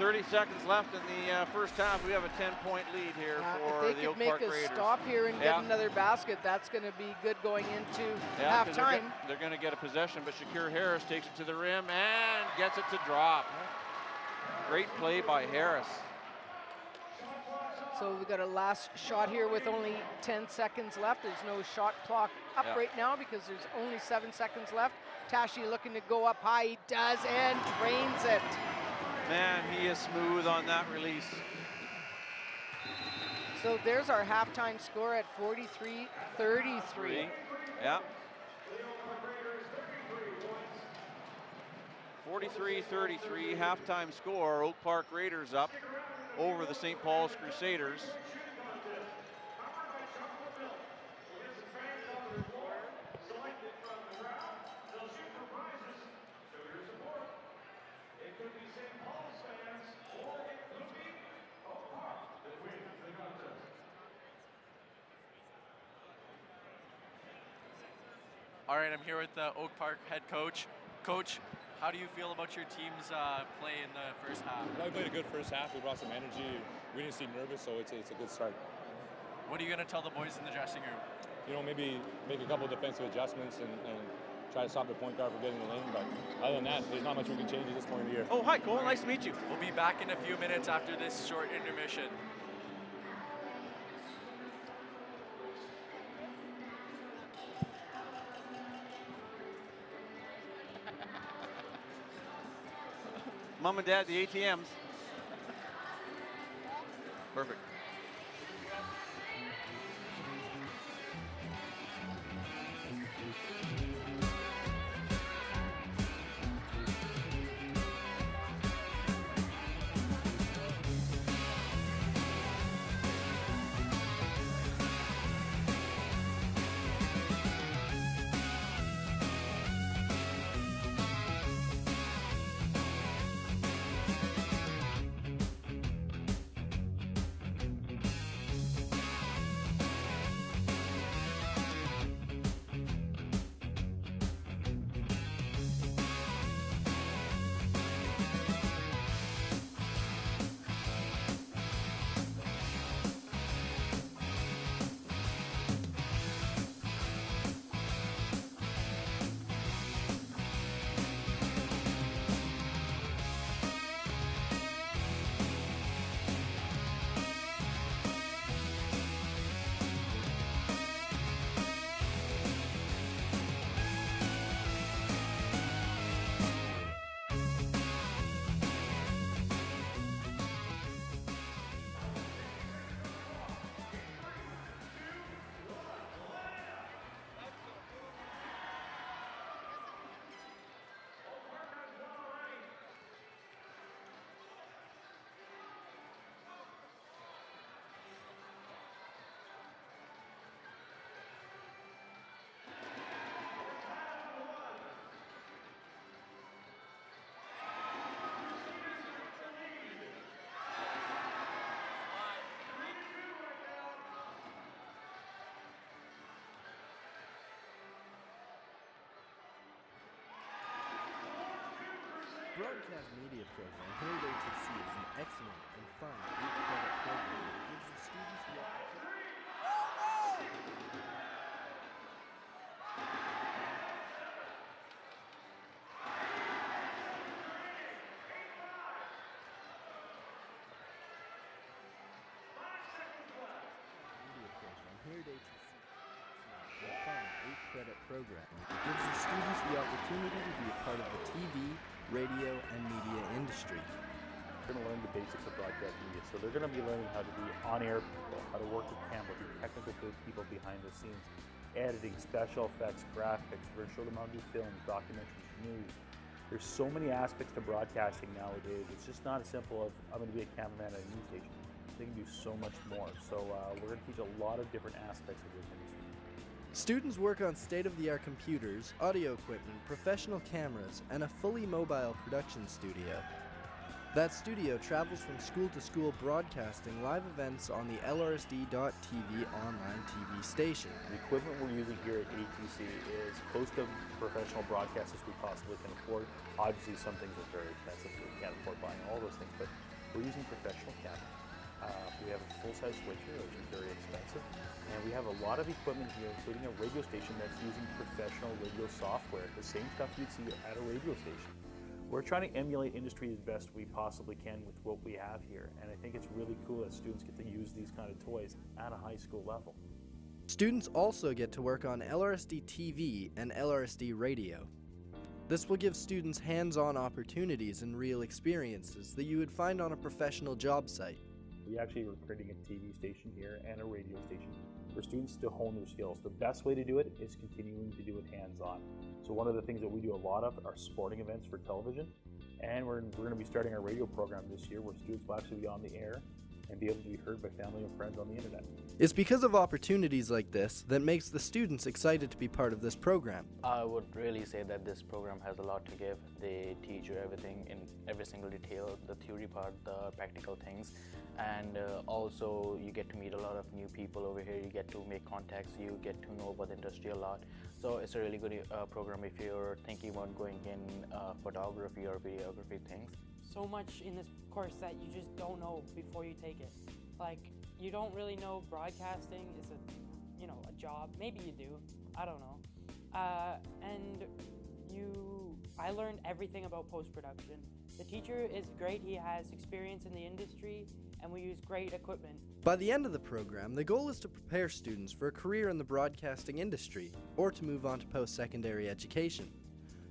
30 seconds left in the uh, first half. We have a 10-point lead here Uh, for if they could make a Raiders. stop here and Yeah. get another basket, that's going to be good going into Yeah, halftime. They're, going to get a possession, but Shakur Harris takes it to the rim and gets it to drop. Great play by Harris. So we've got a last shot here with only 10 seconds left. There's no shot clock up Yeah. right now because there's only seven seconds left. Tashi looking to go up high. He does and drains it. Man, he is smooth on that release. So there's our halftime score at 43-33. Yeah. 43-33 halftime score. Oak Park Raiders up over the St. Paul's Crusaders. Right, I'm here with the Oak Park head coach. Coach, how do you feel about your team's uh, play in the first half? Well, we played a good first half. We brought some energy. We didn't seem nervous, so it's, it's a good start. What are you going to tell the boys in the dressing room? You know, maybe make a couple defensive adjustments and, and try to stop the point guard from getting the lane. But other than that, there's not much we can change at this point of the year. Oh, hi, Cole. Nice to meet you. We'll be back in a few minutes after this short intermission. Mom and Dad, the ATMs. Perfect. Broadcast media program Harold ATC is an excellent and fun eight-credit program that gives the students the opportunity. Here eight-credit program that gives the students the opportunity to be a part of the TV, radio, and media industry. They're going to learn the basics of broadcast media. So they're going to be learning how to be on-air people, how to work with camera, be technical people behind the scenes, editing, special effects, graphics. To do films, documentaries, news. There's so many aspects to broadcasting nowadays. It's just not as simple as I'm going to be a cameraman at a news station. They can do so much more. So uh, we're going to teach a lot of different aspects of this industry. Students work on state-of-the-art computers, audio equipment, professional cameras, and a fully mobile production studio. That studio travels from school to school broadcasting live events on the LRSD.TV online TV station. The equipment we're using here at ATC is close to professional broadcast as we possibly can afford. Obviously, some things are very expensive, so we can't afford buying all those things, but we're using professional cameras. Uh, we have a full-size switcher, which is very expensive, and we have a lot of equipment here, including a radio station that's using professional radio software, the same stuff you'd see at a radio station. We're trying to emulate industry as best we possibly can with what we have here, and I think it's really cool that students get to use these kind of toys at a high school level. Students also get to work on LRSD TV and LRSD radio. This will give students hands on opportunities and real experiences that you would find on a professional job site. We actually are creating a TV station here and a radio station for students to hone their skills. The best way to do it is continuing to do it hands-on. So one of the things that we do a lot of are sporting events for television, and we're, we're going to be starting our radio program this year where students will actually be on the air and be able to be heard by family and friends on the internet. It's because of opportunities like this that makes the students excited to be part of this program. I would really say that this program has a lot to give. They teach you everything in every single detail, the theory part, the practical things, and uh, also you get to meet a lot of new people over here. You get to make contacts, you get to know about the industry a lot. So it's a really good uh, program if you're thinking about going in uh, photography or videography things. So much in this course that you just don't know before you take it. Like you don't really know broadcasting is a, you know, a job. Maybe you do. I don't know. Uh, and you, I learned everything about post production. The teacher is great. He has experience in the industry, and we use great equipment. By the end of the program, the goal is to prepare students for a career in the broadcasting industry or to move on to post secondary education.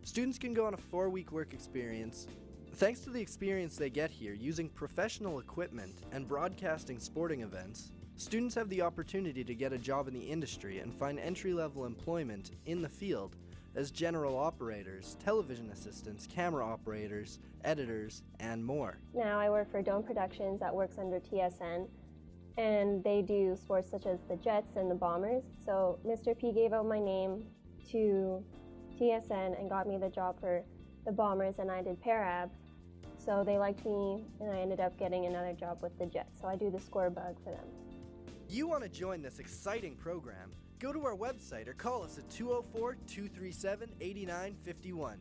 Students can go on a four week work experience. Thanks to the experience they get here using professional equipment and broadcasting sporting events, students have the opportunity to get a job in the industry and find entry level employment in the field as general operators, television assistants, camera operators, editors, and more. Now I work for Dome Productions that works under TSN, and they do sports such as the Jets and the Bombers. So Mr. P gave out my name to TSN and got me the job for the Bombers, and I did Parab. So they liked me, and I ended up getting another job with the Jets. So I do the score bug for them. You want to join this exciting program? Go to our website or call us at 204 237 8951.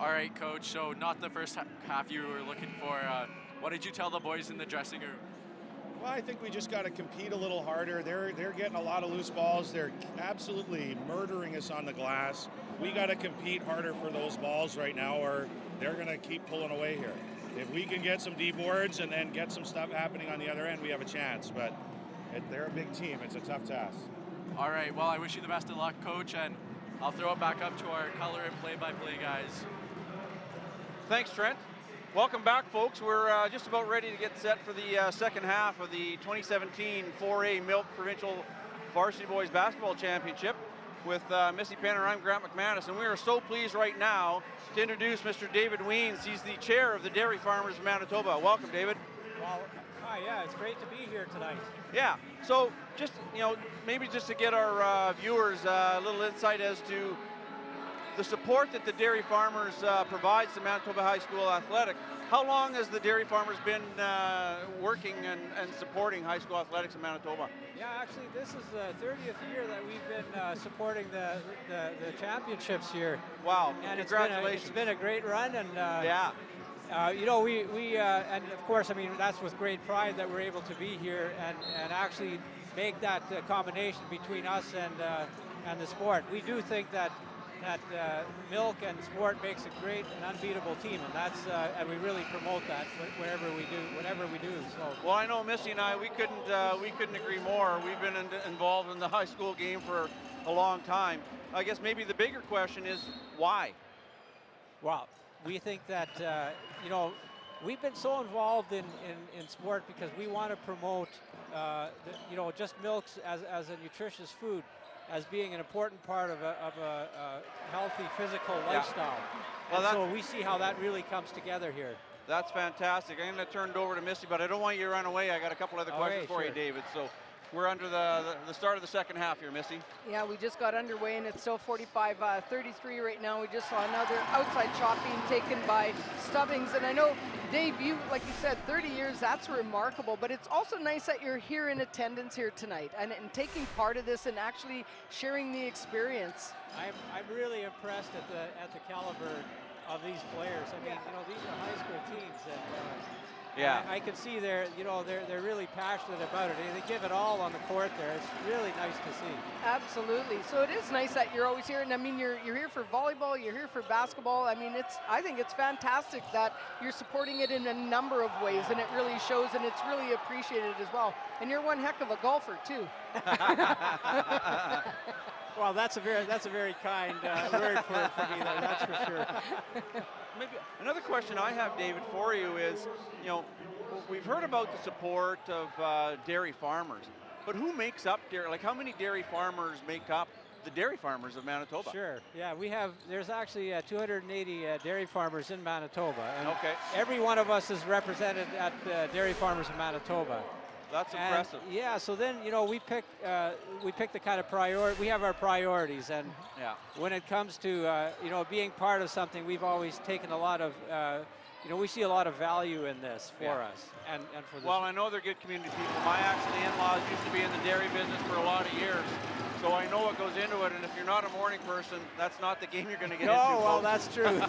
All right, coach. So not the first half you were looking for. Uh, what did you tell the boys in the dressing room? Well, I think we just got to compete a little harder. They're they're getting a lot of loose balls. They're absolutely murdering us on the glass. We got to compete harder for those balls right now, or they're going to keep pulling away here. If we can get some deep boards and then get some stuff happening on the other end, we have a chance. But it, they're a big team. It's a tough task. All right. Well, I wish you the best of luck, coach, and I'll throw it back up to our color and play-by-play guys. Thanks, Trent. Welcome back, folks. We're uh, just about ready to get set for the uh, second half of the 2017 4A Milk Provincial Varsity Boys Basketball Championship with uh, Missy Penner. I'm Grant McManus, and we are so pleased right now to introduce Mr. David Wiens. He's the chair of the Dairy Farmers of Manitoba. Welcome, David. Well, hi, yeah, it's great to be here tonight. Yeah. So, just you know, maybe just to get our uh, viewers uh, a little insight as to the support that the Dairy Farmers uh, provides to Manitoba High School Athletic. How long has the Dairy Farmers been uh, working and, and, supporting high school athletics in Manitoba? Yeah, actually, this is the 30th year that we've been uh, supporting the, the, the championships here. Wow! And Congratulations! It's been a, it's been a great run, and uh, yeah. Uh, you know, we, we uh, and of course, I mean, that's with great pride that we're able to be here and, and actually make that uh, combination between us and, and the sport. We do think that that uh, milk and sport makes a great and unbeatable team, and that's uh, and we really promote that wherever we do, whatever we do. So. Well, I know Missy and I, we couldn't uh, we couldn't agree more. We've been in, involved in the high school game for a long time. I guess maybe the bigger question is why. Well, we think that uh, you know we've been so involved in, in, in sport because we want to promote uh, the, you know just milks as, as a nutritious food as being an important part of a, of a, a healthy physical lifestyle. Yeah. Well, so we see how that really comes together here. That's fantastic. I'm going to turn it over to Missy, but I don't want you to run away. I got a couple other questions for sure. you, David. So we're under the, the, the, start of the second half here, Missy. Yeah, we just got underway, and it's still 45-33 uh, right now. We just saw another outside shot being taken by Stubbings, and I know Dave, you, like you said, 30 years, that's remarkable, but it's also nice that you're here in attendance here tonight and, and taking part of this and actually sharing the experience. I'm, I'm really impressed at the, at the caliber of these players. I mean, you know, these are high school teams that uh, yeah. I, I, can see they're, you know, they're, they're really passionate about it. They give it all on the court there. It's really nice to see. Absolutely. So it is nice that you're always here. And I mean, you're, you're here for volleyball, you're here for basketball. I mean, it's, I think it's fantastic that you're supporting it in a number of ways and it really shows and it's really appreciated as well. And you're one heck of a golfer too. well, that's a very, that's a very kind uh, word for, for me there, that's for sure. Maybe another question I have, David, for you is, you know, we've heard about the support of uh, dairy farmers, but who makes up dairy? Like, how many dairy farmers make up the dairy farmers of Manitoba? Sure. Yeah, we have. There's actually uh, 280 uh, dairy farmers in Manitoba, and okay. every one of us is represented at Dairy Farmers of Manitoba. That's and impressive. Yeah, so then you know we pick uh, we pick the kind of priority we have our priorities, and yeah. when it comes to uh, you know being part of something, we've always taken a lot of uh, you know we see a lot of value in this for yeah. us and and for. Well, I know they're good community people. My actually in-laws used to be in the dairy business for a lot of years. So I know what goes into it, and if you're not a morning person, that's not the game you're going to get no, into. No, well, folks. that's true.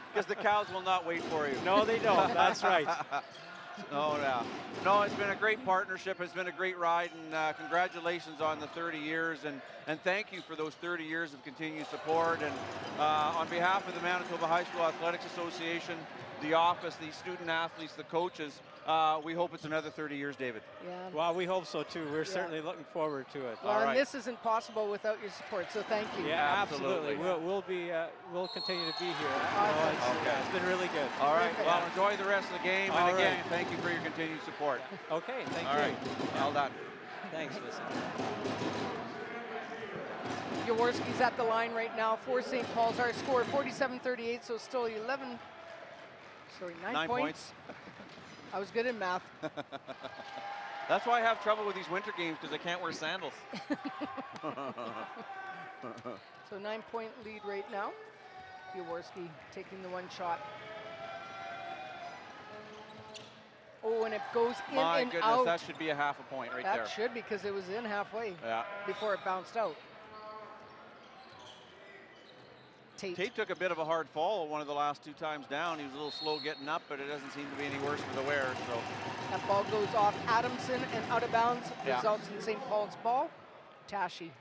Because the cows will not wait for you. No, they don't. That's right. Oh, yeah. No, it's been a great partnership. It's been a great ride, and uh, congratulations on the 30 years, and, and thank you for those 30 years of continued support. And uh, on behalf of the Manitoba High School Athletics Association, the office, the student athletes, the coaches, uh, we hope it's another 30 years, David. Yeah. Well, we hope so too. We're yeah. certainly looking forward to it. Well, All right. this isn't possible without your support, so thank you. Yeah, absolutely. We'll, we'll be uh, we'll continue to be here. Awesome. It's, okay. it's been really good. All right. Well, enjoy the rest of the game, All and again, right. thank you for your continued support. Okay. Thank All you. right. Well done. Thanks, listen. Jaworski's at the line right now for St. Paul's. Our score 47-38, so still 11. Sorry, nine, nine points. points. I was good in math. That's why I have trouble with these winter games because I can't wear sandals. so nine point lead right now. Jaworski taking the one shot. Oh, and it goes in My and goodness, out. that should be a half a point right that there. should because it was in halfway Yeah. before it bounced out. Tate. Tate took a bit of a hard fall one of the last two times down. He was a little slow getting up, but it doesn't seem to be any worse for the wearer. So That ball goes off Adamson and out of bounds, Yeah. results in St. Paul's ball. Tashi.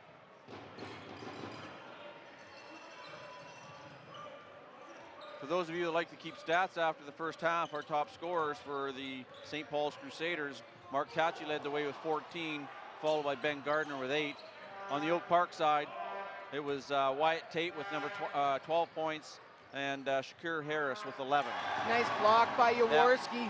For those of you that like to keep stats after the first half, our top scorers for the St. Paul's Crusaders, Mark Tachi led the way with 14, followed by Ben Gardner with eight. On the Oak Park side, it was uh, Wyatt Tate with number tw- uh, 12 points and uh, Shakur Harris with 11. Nice block by Jaworski.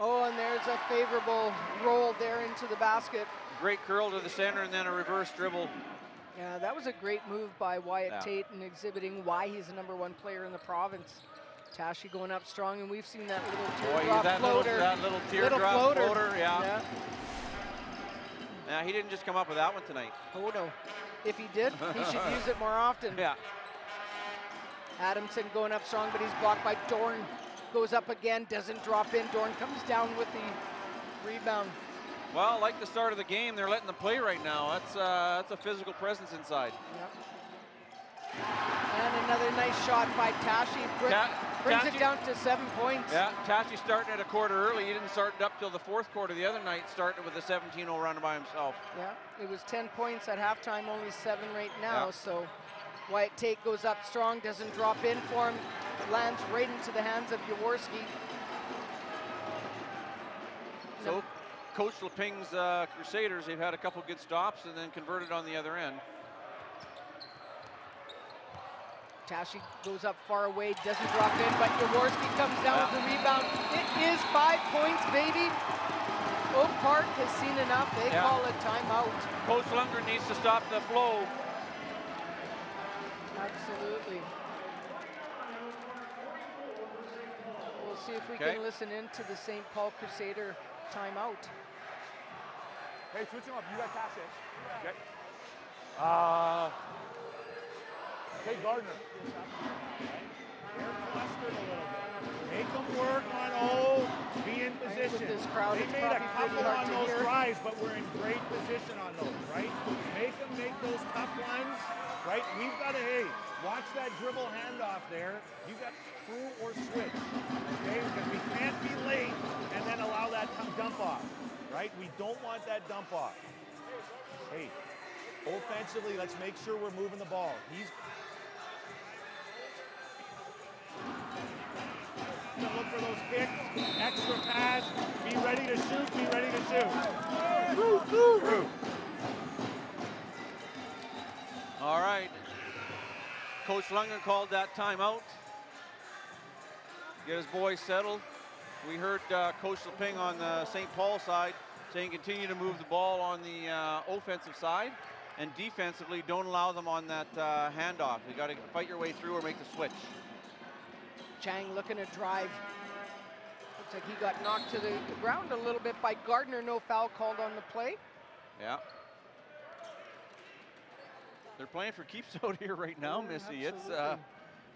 Oh, and there's a favorable roll there into the basket. Great curl to the center and then a reverse dribble. Yeah, that was a great move by Wyatt Yeah. Tate and exhibiting why he's the number one player in the province. Tashi going up strong, and we've seen that little Boy, teardrop that little, floater. that little Little floater. floater, yeah. yeah. Yeah, he didn't just come up with that one tonight. Oh no. If he did, he should use it more often. Yeah. Adamson going up strong, but he's blocked by Dorn. Goes up again, doesn't drop in. Dorn comes down with the rebound. Well, like the start of the game, they're letting them play right now. That's uh, that's a physical presence inside. Yep. And another nice shot by Tashi. Br- Ta- brings it down to seven points. Yeah, Tachi starting at a quarter early. He didn't start it up till the fourth quarter the other night, starting with a 17-0 run by himself. Yeah, it was 10 points at halftime, only seven right now. Yeah. So Wyatt Tate goes up strong, doesn't drop in for him, lands right into the hands of Jaworski. So Coach Leping's uh, Crusaders, they've had a couple good stops and then converted on the other end. Tashi goes up far away, doesn't drop in, but Jaworski comes down with the rebound. It is five points, baby. Oak Park has seen enough. They Yeah. call a timeout. Coach Lundgren needs to stop the flow. Absolutely. We'll see if we Okay. can listen in to the St. Paul Crusader timeout. Hey, switch him up. You got cash in. Okay. Uh, hey, Gardner. They're flustered a little bit. Make them work on O, be in with position. this crowd, they made a couple on those hear. drives, but we're in great position on those, right? Make them make those tough ones, right? We've got to, hey, watch that dribble handoff there. You got through or switch, okay? Because we can't be late and then allow that dump off, right? We don't want that dump off. Hey, offensively, let's make sure we're moving the ball. He's gonna look for those kicks, extra pass, be ready to shoot, be ready to shoot. Through. All right. Coach Lundgren called that timeout. Get his boys settled. We heard uh, Coach Leping on the St. Paul side saying continue to move the ball on the uh, offensive side and defensively don't allow them on that uh, handoff. You got to fight your way through or make the switch. Chang looking to drive. Looks like he got knocked to the ground a little bit by Gardner. No foul called on the play. Yeah. They're playing for keeps out here right now, Missy. It's uh,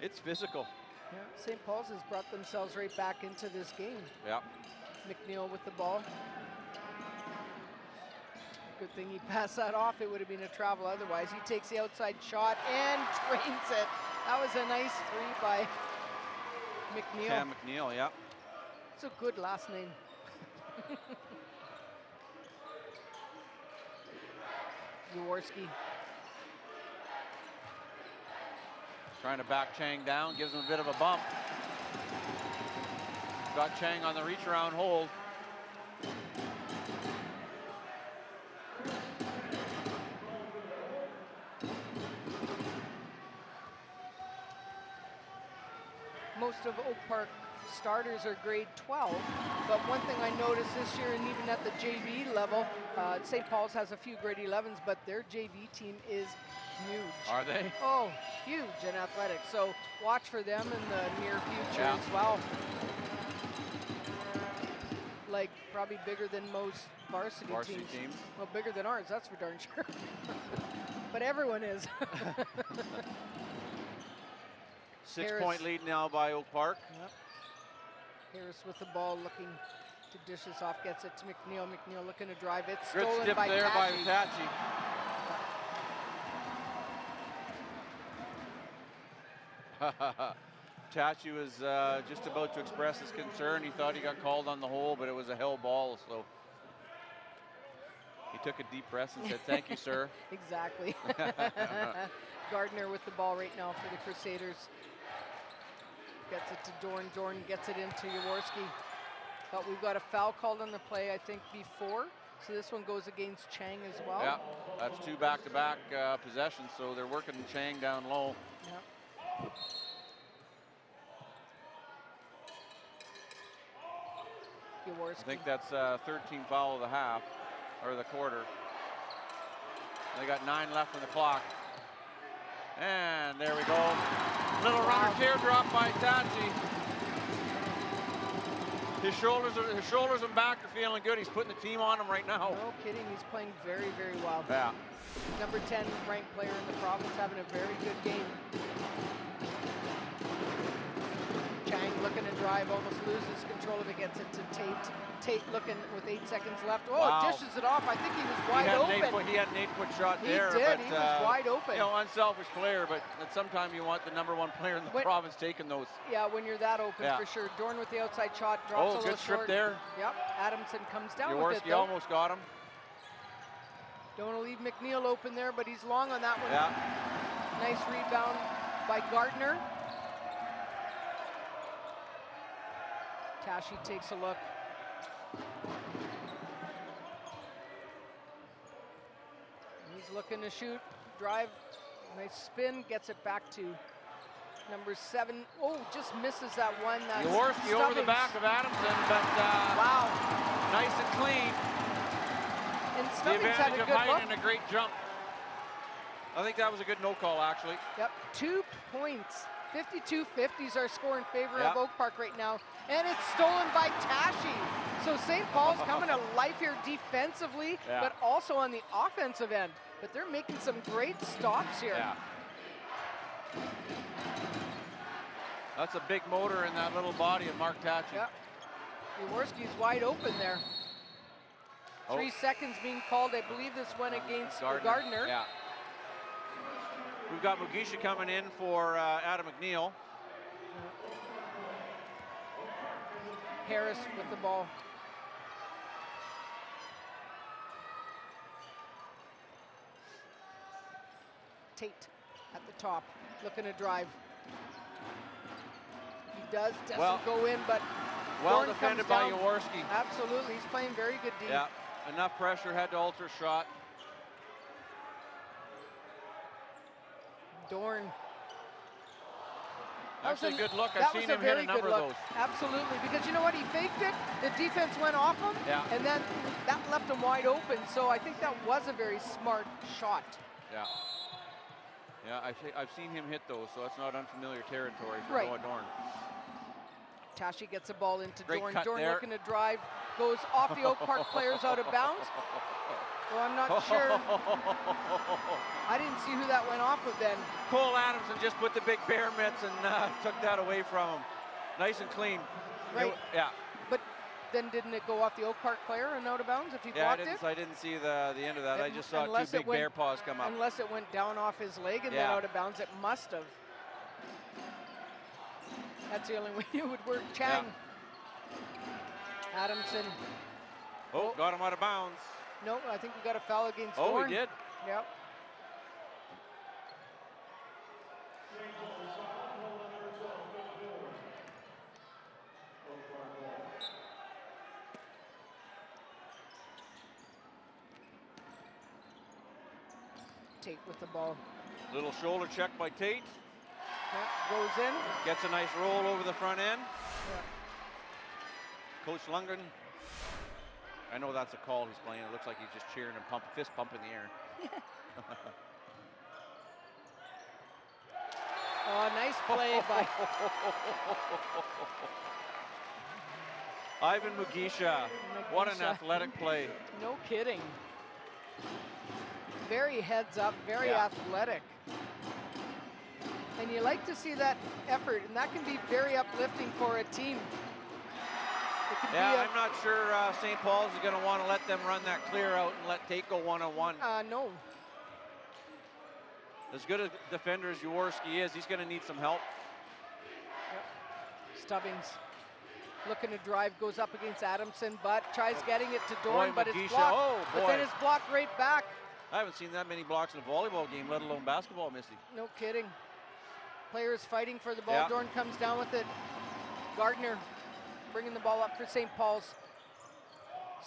it's physical. Yeah, St. Paul's has brought themselves right back into this game. Yeah. McNeil with the ball. Good thing he passed that off. It would have been a travel otherwise. He takes the outside shot and drains it. That was a nice three by McNeil. Cam McNeil, yeah. It's a good last name. Jaworski. Trying to back Chang down, gives him a bit of a bump. Got Chang on the reach around hold. Most of Oak Park starters are grade 12. But one thing I noticed this year, and even at the JV level, uh, St. Paul's has a few grade 11s, but their JV team is huge. Are they? Oh, huge in athletics. So watch for them in the near future Yeah. as well. Like probably bigger than most varsity, Varsity teams. teams. Well, bigger than ours, that's for darn sure. but everyone is. Six Harris. point lead now by Oak Park. Harris with the ball looking to dish this off, gets it to McNeil. McNeil looking to drive. It's Good stolen by there by Tachi. Tachi. Tachi was uh, just about to express his concern. He thought he got called on the hole, but it was a hell ball, so he took a deep breath and said, "Thank you, sir." exactly. Gardner with the ball right now for the Crusaders. Gets it to Dorn. Dorn gets it into Jaworski. But we've got a foul called on the play, I think, before. So this one goes against Chang as well. Yeah, that's two back-to-back uh, possessions, so they're working Chang down low. Yep. I think that's uh, 13 foul of the half, or the quarter. They got nine left on the clock. And there we go. Little runner teardrop by Tachi. His shoulders, are, his shoulders and back are feeling good. He's putting the team on him right now. No kidding, he's playing very, very well. Yeah. Number 10 ranked player in the province having a very good game. Chang looking to drive, almost loses control of it, gets it to Tate. Tate looking with eight seconds left. Oh, Wow. dishes it off. I think he was wide an open. foot, he had an eight-foot shot He there. did, But, he was uh, wide open. You know, unselfish player, but at some time you want the number one player in the When- province taking those. Yeah, when you're that open Yeah. for sure. Dorn with the outside shot, drops Oh, a little good strip there. Yep, Adamson comes down with it Jaworski though. almost got him. Don't want to leave McNeil open there, but he's long on that one. Yeah. Nice rebound by Gardner. Tashi takes a look. He's looking to shoot, drive, nice spin, gets it back to number seven. Oh, just misses that one. That's Jaworski over the back of Adamson, but uh, wow, nice and clean. And The Stubbings had advantage a of height look. and a great jump. I think that was a good no call, actually. Yep, two points. 52-50 is our score in favor Yeah. of Oak Park right now. And it's stolen by Tashi. So St. Paul's coming to life here defensively, Yeah. but also on the offensive end. But they're making some great stops here. Yeah. That's a big motor in that little body of Mark Tachi. Yep. Jaworski's wide open there. Oh. Three seconds being called. I believe this went uh, against Gardner. Gardner. Yeah. We've got Mugisha coming in for uh, Adam McNeil. Harris with the ball. Tate at the top, looking to drive. He does, doesn't Well- go in, but Well Dorn defended comes by. Jaworski. Absolutely, he's playing very good D. Yeah, enough pressure, had to alter shot. Dorn. Actually, a good look. I've seen him hit a number of those. Absolutely, because you know what? He faked it. The defense went off him, Yeah. and then that left him wide open. So I think that was a very smart shot. Yeah. Yeah, I've, I've seen him hit those, so that's not unfamiliar territory for Right. Noah Dorn. Tashi gets the ball into Great Dorn. Dorn there. looking to drive, goes off the Oak Park players out of bounds. Well, I'm not sure. I didn't see who that went off of then. Cole Adamson just put the big bear mitts and uh, took that away from him. Nice and clean. Right. It- yeah. But then didn't it go off the Oak Park player and out of bounds if he Yeah, I blocked didn't, it? I didn't see the, the end of that. I just saw two big went- bear paws come up. Unless it went down off his leg and then out of bounds, it must have. That's the only way it would work. Chang. Adamson. Oh, got him out of bounds. No, I think we got a foul against Oh, Dorn. we did. Yep. Tate with the ball. Little shoulder check by Tate. Yeah, goes in. Gets a nice roll over the front end. Coach Lundgren. I know that's a call he's playing. It looks like he's just cheering and pump, fist pump in the air. Oh, nice play by Ivan Mugisha. What an athletic play. No kidding. Very heads up, very Yeah. athletic. And you like to see that effort, and that can be very uplifting for a team. Yeah, I'm not sure uh, St. Paul's is going to want to let them run that clear out and let Tate go one-on-one. Uh, no. As good a defender as Jaworski is, he's going to need some help. Stubbings looking to drive, goes up against Adamson, but tries getting it to Boy, Dorn, but it's blocked. oh, But then it's blocked right back. I haven't seen that many blocks in a volleyball game, let alone basketball, Missy. No kidding. Players fighting for the ball. Yeah. Dorn comes down with it. Gardner bringing the ball up for St. Paul's.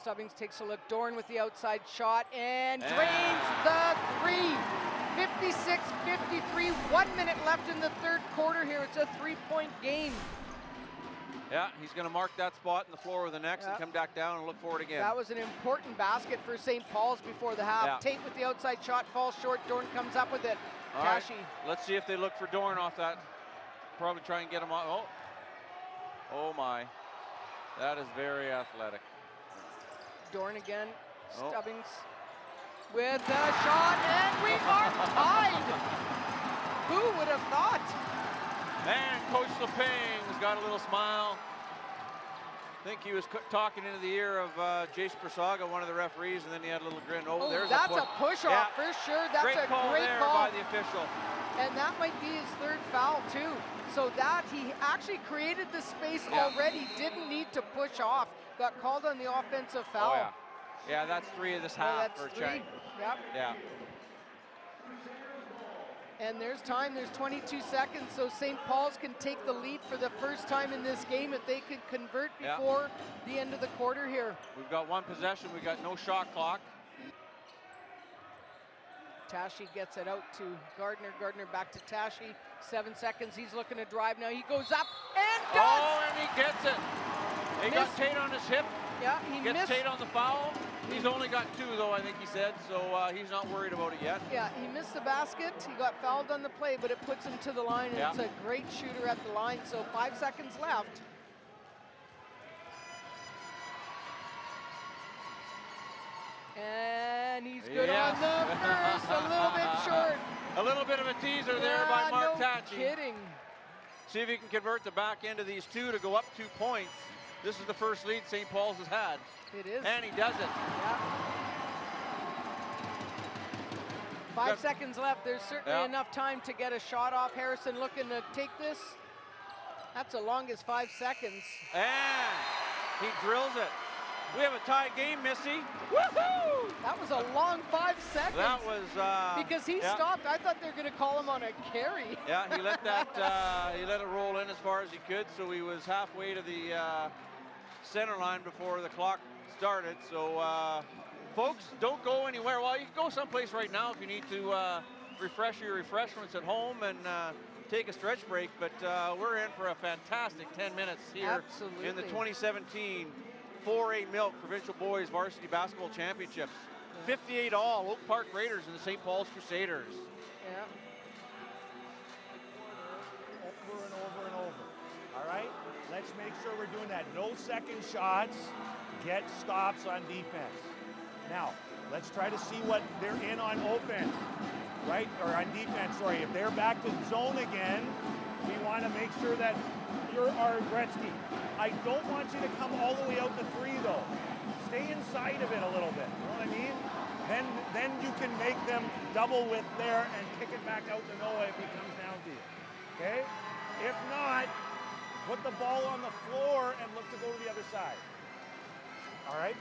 Stubbings takes a look. Dorn with the outside shot and And- drains the three. 56-53. One minute left in the third quarter here. It's a three-point game. Yeah, he's going to mark that spot in the floor with the next Yeah. and come back down and look for it again. That was an important basket for St. Paul's before the half. Yeah. Tate with the outside shot falls short. Dorn comes up with it. All right, Tashi let's see if they look for Dorn off that. Probably try and get him off. Oh, oh my. That is very athletic. Dorn again. Oh. Stubbings with the shot, and we are tied. Who would have thought? Man, Coach Leping's got a little smile. I think he was talking into the ear of uh, Jace Prasaga, one of the referees, and then he had a little grin. Oh, Oh, there's that's a a push off Yeah. for sure. That's great a call great there call. by the official. And that might be his third foul too. So that he actually created the space Yeah. already, didn't need to push off. Got called on the offensive oh, foul. Oh, yeah. Yeah, that's three of this Oh, half that's for. Chang. Yep. Yeah. And there's time, there's 22 seconds, so St. Paul's can take the lead for the first time in this game if they could convert Yeah. before the end of the quarter here. We've got one possession. We've got no shot clock. Tashi gets it out to Gardner. Gardner back to Tashi. Seven seconds. He's looking to drive now. He goes up and does. Oh, and he gets it. He got Tate on his hip. Yeah, he Gets missed. Tate on the foul. He's only got two, though, I think he said, so uh, he's not worried about it yet. Yeah, he missed the basket. He got fouled on the play, but it puts him to the line, and Yeah. it's a great shooter at the line. So five seconds left. Little bit of a teaser there by Mark no kidding. See if he can convert the back end of these two to go up two points. This is the first lead St. Paul's has had. It is. And he does it. Yeah. Five Got- seconds left. There's certainly Yeah. enough time to get a shot off. Harrison looking to take this. That's the longest five seconds. And he drills it. We have a tie game, Missy. Woohoo! That was a long five seconds. That was uh, because he yeah. stopped. I thought they were going to call him on a carry. Yeah, he let that uh, he let it roll in as far as he could, so he was halfway to the uh, center line before the clock started. So, uh, folks, don't go anywhere. Well, you can go someplace right now if you need to uh, refresh your refreshments at home and uh, take a stretch break. But uh, we're in for a fantastic 10 minutes here in the 2017 4A Milk Provincial Boys Varsity Basketball Championships. 58 all, Oak Park Raiders and the St. Paul's Crusaders. Yeah. over and over and over. All right? Let's make sure we're doing that. No second shots. Get stops on defense. Now, let's try to see what they're in on offense, right? Or on defense, sorry. If they're back to zone again, we want to make sure that you're our Gretzky. I don't want you to come all the way out to three, though. Stay inside of it a little bit. You know what I mean? Then, then you can make them double with there and kick it back out to Noah if he comes down to you. Okay? If not, put the ball on the floor and look to go to the other side. All right?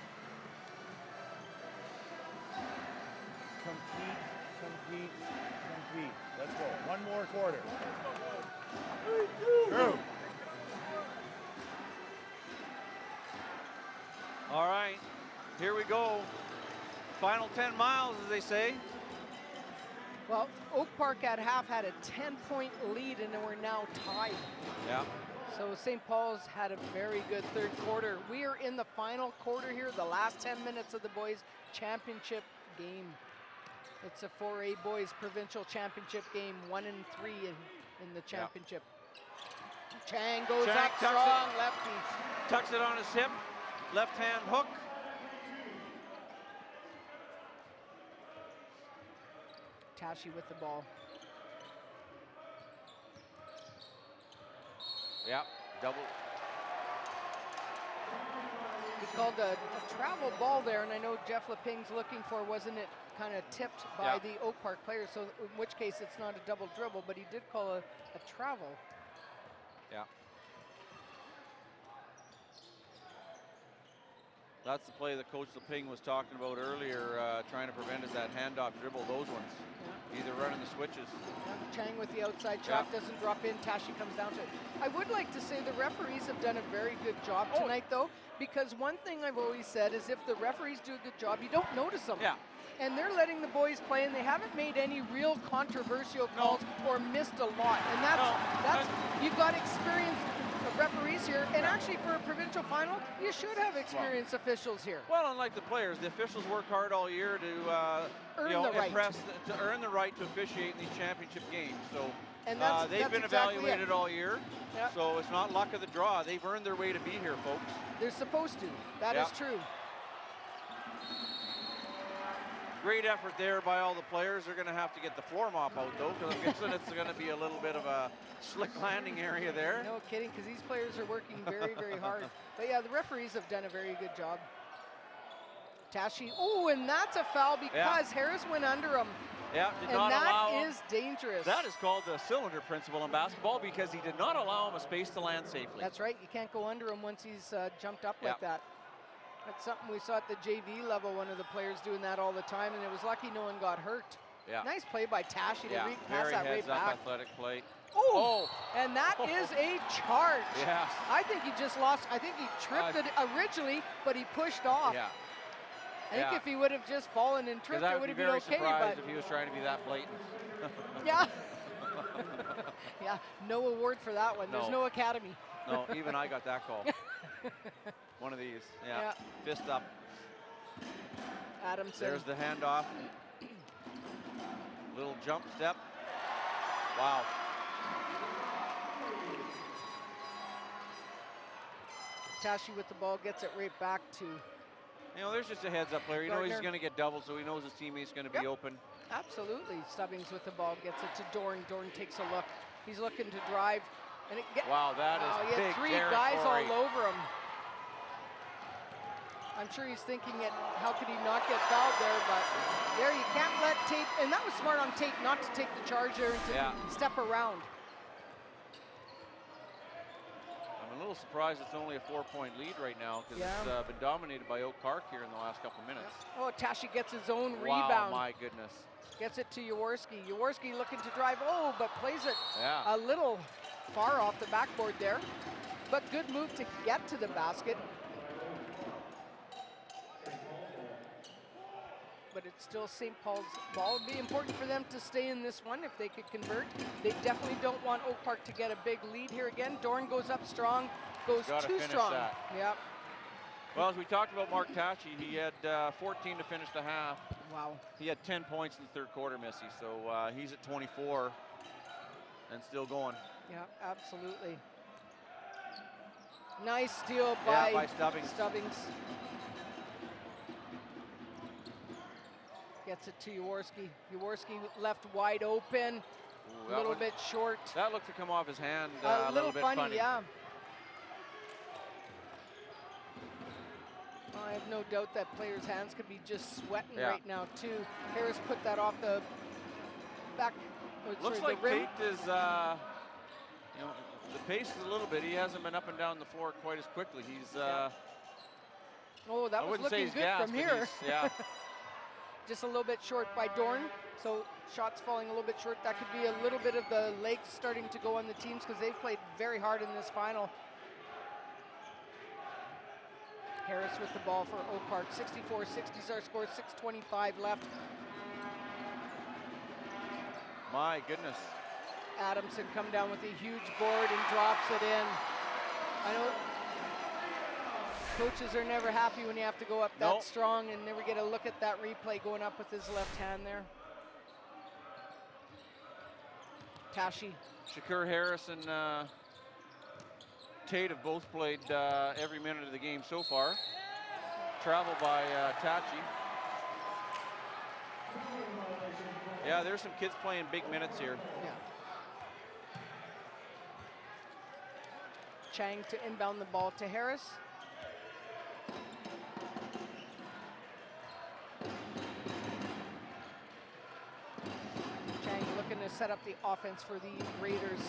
Compete, compete, compete. Let's go. One more quarter. Drew. All right, here we go. Final 10 miles, as they say. Well, Oak Park at half had a 10-point lead, and then we're now tied. Yeah. So St. Paul's had a very good third quarter. We are in the final quarter here, the last 10 minutes of the boys' championship game. It's a 4A boys provincial championship game, one and three in, in the Yeah. championship. Chang goes Chang up tucks it. strong, lefty. Tucks it on his hip, left hand hook. Tashi with the ball. Yeah, double. He called a, a travel ball there, and I know Jeff Leping's looking for, wasn't it kind of tipped by Yeah. the Oak Park players? So in which case it's not a double dribble, but he did call a, a travel. Yeah. That's the play that Coach Leping was talking about earlier, uh, trying to prevent is that handoff dribble, those ones. Either running the switches. Yeah, Chang with the outside shot doesn't drop in. Tashi comes down to it. I would like to say the referees have done a very good job Oh. tonight, though, because one thing I've always said is if the referees do a good job, you don't notice them. Yeah. And they're letting the boys play, and they haven't made any real controversial calls or missed a lot. And that's that's you've got experienced referees here, and actually for a provincial final, you should have experienced officials here. Well, unlike the players, the officials work hard all year to uh, Earn you know, the right. impress, to earn the right to officiate in these championship games. So And uh, they've that's been exactly it. evaluated all year. Yep. So it's not luck of the draw. They've earned their way to be here, folks. They're supposed to. That is Yep. true. Great effort there by all the players. They're going to have to get the floor mop out, though, because I'm guessing it's going to be a little bit of a slick landing area there. No kidding, because these players are working very, very hard. But yeah, the referees have done a very good job. Tashi, oh, and that's a foul because Yeah. Harris went under him. Yeah, did and not that allow is dangerous. That is called the cylinder principle in basketball because he did not allow him a space to land safely. That's right. You can't go under him once he's uh, jumped up like that. That's something we saw at the JV level. One of the players doing that all the time, and it was lucky no one got hurt. Yeah. Nice play by Tashi to yeah, re- pass very that heads right up back. athletic play. Oh, and that is a charge. Yes. I think he just lost. I think he tripped Uh, it originally, but he pushed off. Yeah. I think Yeah. if he would have just fallen and tripped, it would would be have been okay. surprised But if he was trying to be that blatant. yeah, yeah, no award for that one. There's No. no academy. no, even I got that call. One of these. Yeah. Yeah. Fist up. Adamson. There's the handoff. Little jump step. Wow. Tashi with the ball gets it right back to. You know, there's just a heads up player. You know he's going to get doubled, so he knows his teammate's going to be Yep. open. Absolutely. Stubbings with the ball gets it to Dorn. Dorn takes a look. He's looking to drive. And it get, Wow, that is wow, had big three guys all over him. I'm sure he's thinking it, how could he not get fouled there, but there you can't let Tate, and that was smart on Tate not to take the charge there and to Yeah. step around. I'm a little surprised it's only a four-point lead right now because it's Yeah. uh, been dominated by Oak Park here in the last couple minutes. Oh, Tashi gets his own Wow, rebound. my goodness. Gets it to Jaworski. Jaworski looking to drive. Oh, but plays it Yeah. a little far off the backboard there. But good move to get to the basket. But it's still St. Paul's ball. It'd be important for them to stay in this one if they could convert. They definitely don't want Oak Park to get a big lead here again. Dorn goes up strong, goes too strong. that. Yep. Well, as we talked about Mark Tachi, he had uh, 14 to finish the half. Wow. He had 10 points in the third quarter, Missy. So uh, he's at 24 and still going. Yeah, absolutely. Nice steal Yeah, by, by Stubbings. Stubbings. Gets it to Jaworski. Jaworski left wide open, a little one- bit short. That looked to come off his hand uh, a a little bit funny, yeah. I have no doubt that players' hands could be just sweating Yeah. right now too. Harris put that off the back. oh, Looks sorry, like is, uh, you know, the pace is a little bit. He hasn't been up and down the floor quite as quickly. He's, uh, Oh, that I was looking good from here. yeah. Just a little bit short by Dorn. So shots falling a little bit short. That could be a little bit of the legs starting to go on the teams because they've played very hard in this final. Harris with the ball for Oak Park. 64-60 is our score. 6.25 left. My goodness. Adamson come down with a huge board and drops it in. I know coaches are never happy when you have to go up that Nope. strong and never get a look at that replay going up with his left hand there. Tashi. Shakur Harris and uh, Tate have both played uh, every minute of the game so far. Travel by uh, Tachi. Yeah, there's some kids playing big minutes here. Yeah. Chang to inbound the ball to Harris. Set up the offense for the Raiders.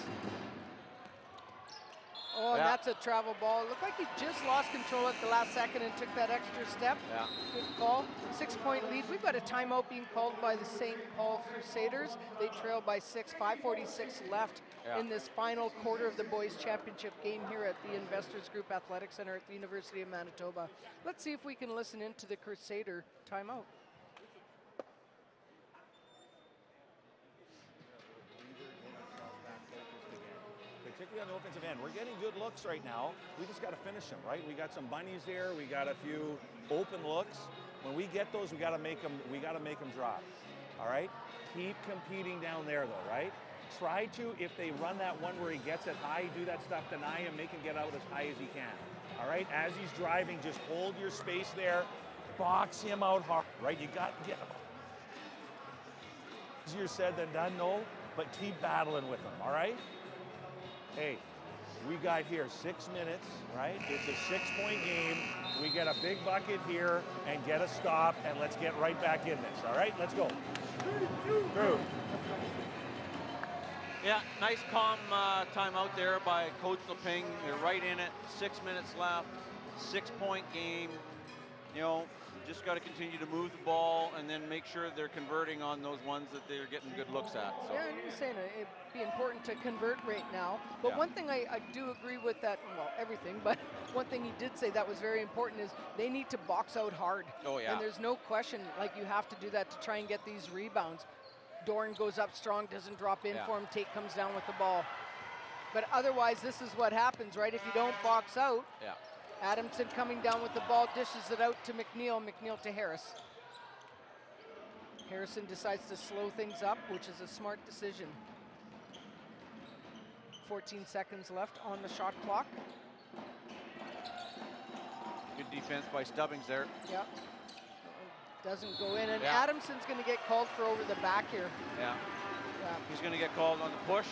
Oh, Yeah. that's a travel ball. Looked like he just lost control at the last second and took that extra step. Yeah. Good call. Six point lead. We've got a timeout being called by the St. Paul Crusaders. They trail by six, 546 left Yeah. in this final quarter of the boys championship game here at the Investors Group Athletic Center at the University of Manitoba. Let's see if we can listen into the Crusader timeout. Particularly on the offensive end. We're getting good looks right now. We just got to finish them, right? We got some bunnies there. We got a few open looks. When we get those, we got to make them. We got to make them drop. All right. Keep competing down there, though, right? Try to, if they run that one where he gets it high, do that stuff, deny him, make him get out as high as he can. All right. As he's driving, just hold your space there. Box him out hard, right? You got get. Easier said than done, no. But keep battling with him. All right hey, we got here six minutes, right? It's a six point game. We get a big bucket here and get a stop, and let's get right back in this, all right? Let's go. Yeah, nice calm uh, timeout there by Coach Leping. They're right in it. Six minutes left. Six point game. You know, just got to continue to move the ball and then make sure they're converting on those ones that they're getting good looks at. So. Yeah, I'm just saying it'd be important to convert right now. But Yeah. one thing I, I do agree with that, well, everything, but one thing he did say that was very important is they need to box out hard. Oh, yeah. And there's no question, like you have to do that to try and get these rebounds. Dorn goes up strong, doesn't drop in Yeah. for him. Tate comes down with the ball. But otherwise, this is what happens, right? If you don't box out, Yeah. Adamson coming down with the ball, dishes it out to McNeil, McNeil to Harris. Harrison decides to slow things up, which is a smart decision. 14 seconds left on the shot clock. Good defense by Stubbings there. Yep. Doesn't go in, and Yeah. Adamson's going to get called for over the back here. Yeah. Yeah. He's going to get called on the push.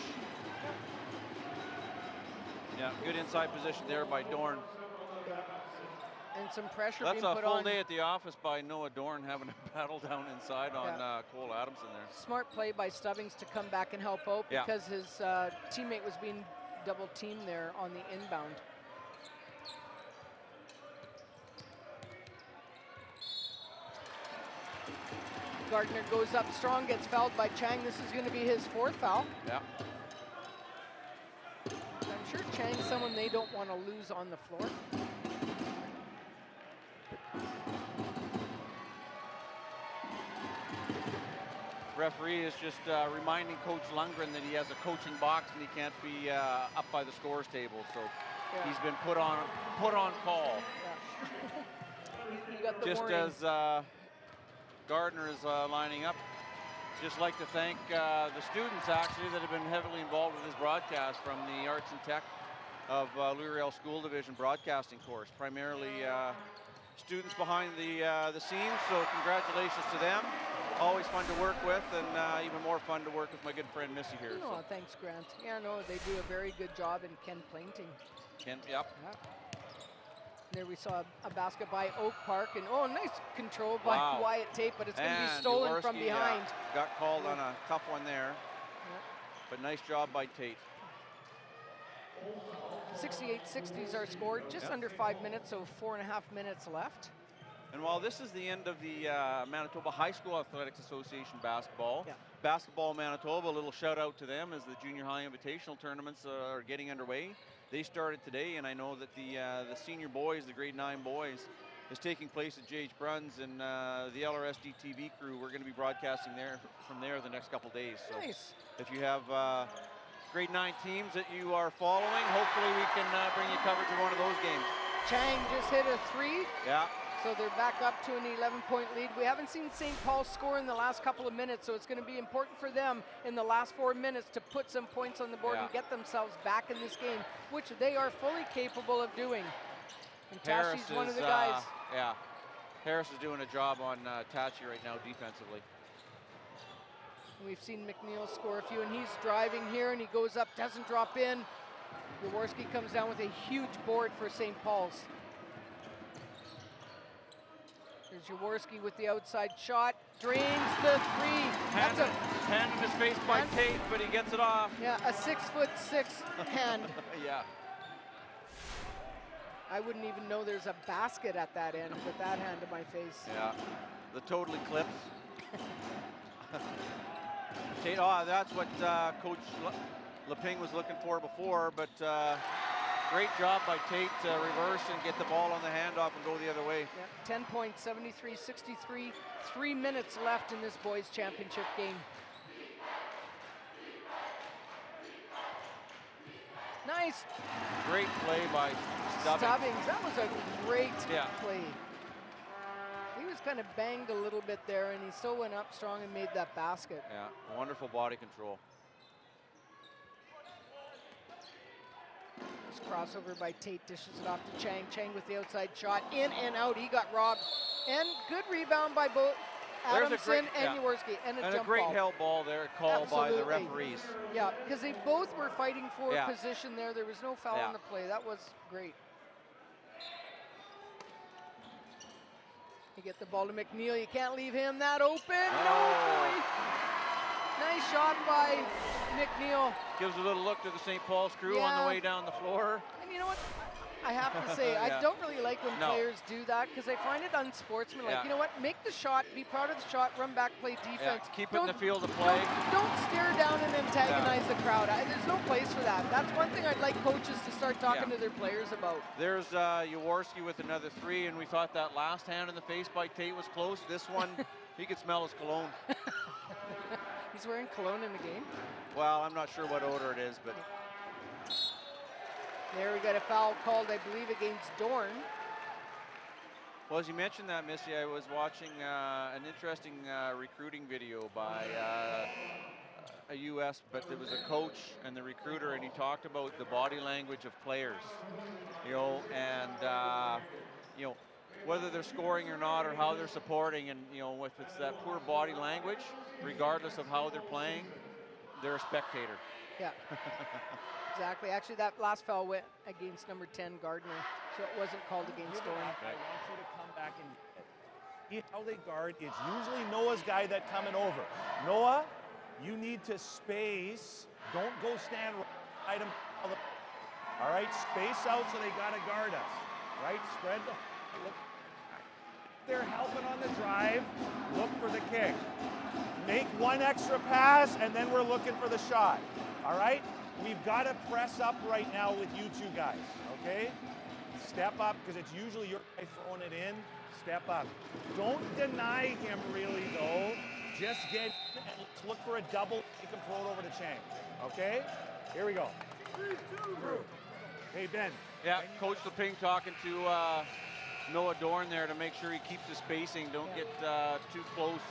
Yeah, good inside position there by Dorn. And some pressure That's being a put full day at the office by Noah Dorn having a battle down inside on Yeah. uh, Cole Adamson there. Smart play by Stubbings to come back and help out Yeah. because his uh, teammate was being double teamed there on the inbound. Gardner goes up strong, gets fouled by Chang. This is going to be his fourth foul. Yeah. I'm sure Chang's someone they don't want to lose on the floor. Referee is just uh, reminding Coach Lundgren that he has a coaching box and he can't be uh, up by the scores table. So Yeah. he's been put on put on call. He, he got the Just warning. as uh, Gardner is uh, lining up, just like to thank uh, the students actually that have been heavily involved with this broadcast from the Arts and Tech of uh, Louis School Division broadcasting course, primarily uh, students behind the uh, the scenes. So congratulations to them. Always fun to work with, and uh, even more fun to work with my good friend Missy here. No, thanks, Grant. Yeah, no, they do a very good job in Ken Plainting. Ken, yep. There we saw a basket by Oak Park, and oh, nice control by Wow. Wyatt Tate, but it's going to be stolen from Jaworski, yeah, behind. got called on a tough one there, but nice job by Tate. 68-60 is our score, just Yep. under five minutes, so four and a half minutes left. And while this is the end of the uh, Manitoba High School Athletics Association basketball, Basketball Manitoba, a little shout out to them as the junior high invitational tournaments are getting underway. They started today, and I know that the uh, the senior boys, the grade nine boys, is taking place at J.H. Bruns, and uh, the LRSD TV crew, we're going to be broadcasting there from there the next couple days. So Nice. if you have uh, grade nine teams that you are following, hopefully we can uh, bring you coverage of one of those games. Chang just hit a three, Yeah. So they're back up to an 11-point lead. We haven't seen St. Paul score in the last couple of minutes, so it's going to be important for them in the last four minutes to put some points on the board and get themselves back in this game, which they are fully capable of doing. And Harris Tashi's one of is, the uh, guys. yeah. Harris is doing a job on uh, Tachi right now defensively. We've seen McNeil score a few, and he's driving here, and he goes up, doesn't drop in. Jaworski comes down with a huge board for St. Paul's. There's Jaworski with the outside shot. drains the three. That's Hand, a hand in his face by Hand- Tate, but he gets it off. yeah, a six foot six hand. yeah. I wouldn't even know there's a basket at that end with that hand to my face. Yeah. The total eclipse. Tate, oh, that's what uh, Coach Le- Leping was looking for before, but uh, great job by Tate to reverse and get the ball on the handoff and go the other way. Yeah, 10 points, 73 63. Three minutes left in this boys' championship game. Nice Great play by Stubbing. Stubbings. That was a great Yeah. play. He was kind of banged a little bit there, and he still went up strong and made that basket. Yeah, wonderful body control. This crossover by Tate dishes it off to Chang. Chang with the outside shot, in and out. He got robbed. And good rebound by both Adamson great- and yeah. Jaworski. And a And a great ball. help ball there called by the referees. Yeah, because they both were fighting for Yeah. position there. There was no foul Yeah. on the play. That was great. You get the ball to McNeil. You can't leave him that open. No, oh. boy. Nice shot by McNeil. Gives a little look to the St. Paul's crew on the way down the floor. And you know what? I have to say, Yeah. I don't really like when No. players do that because I find it unsportsmanlike. Yeah. You know what? Make the shot, be proud of the shot, run back, play defense. Yeah, keep it in the field of play. Don't, don't stare down and antagonize the crowd. I, there's no place for that. That's one thing I'd like coaches to start talking Yeah. to their players about. There's uh, Jaworski with another three, and we thought that last hand in the face by Tate was close. This one, he could smell his cologne. He's wearing cologne in the game. Well, I'm not sure what order it is, but There we got a foul called, I believe, against Dorn. well, as you mentioned that, Missy, I was watching uh, an interesting uh, recruiting video by uh, a U.S., but it was a coach and the recruiter, and he talked about the body language of players, you know, and uh, you know whether they're scoring or not, or how they're supporting, and you know if it's that poor body language, regardless of how they're playing, they're a spectator. Yeah. exactly. Actually, that last foul went against number 10, Gardner, so it wasn't called against Dorn. I want you to come back and see how they guard. It's usually Noah's guy that coming over. Noah, you need to space. Don't go stand right him. All right, space out so they got to guard us. Right, spread the. Look. They're helping on the drive. Look for the kick. Make one extra pass, and then we're looking for the shot. All right? We've got to press up right now with you two guys, okay? Step up, because it's usually your guy throwing it in. Step up. Don't deny him, really, though. Just get and look for a double. You can throw it over to Chang, okay? Here we go. Through. Hey, Ben. Yeah, Coach Leping talking to uh, Noah Dorn there to make sure he keeps the spacing. Don't get uh, too close.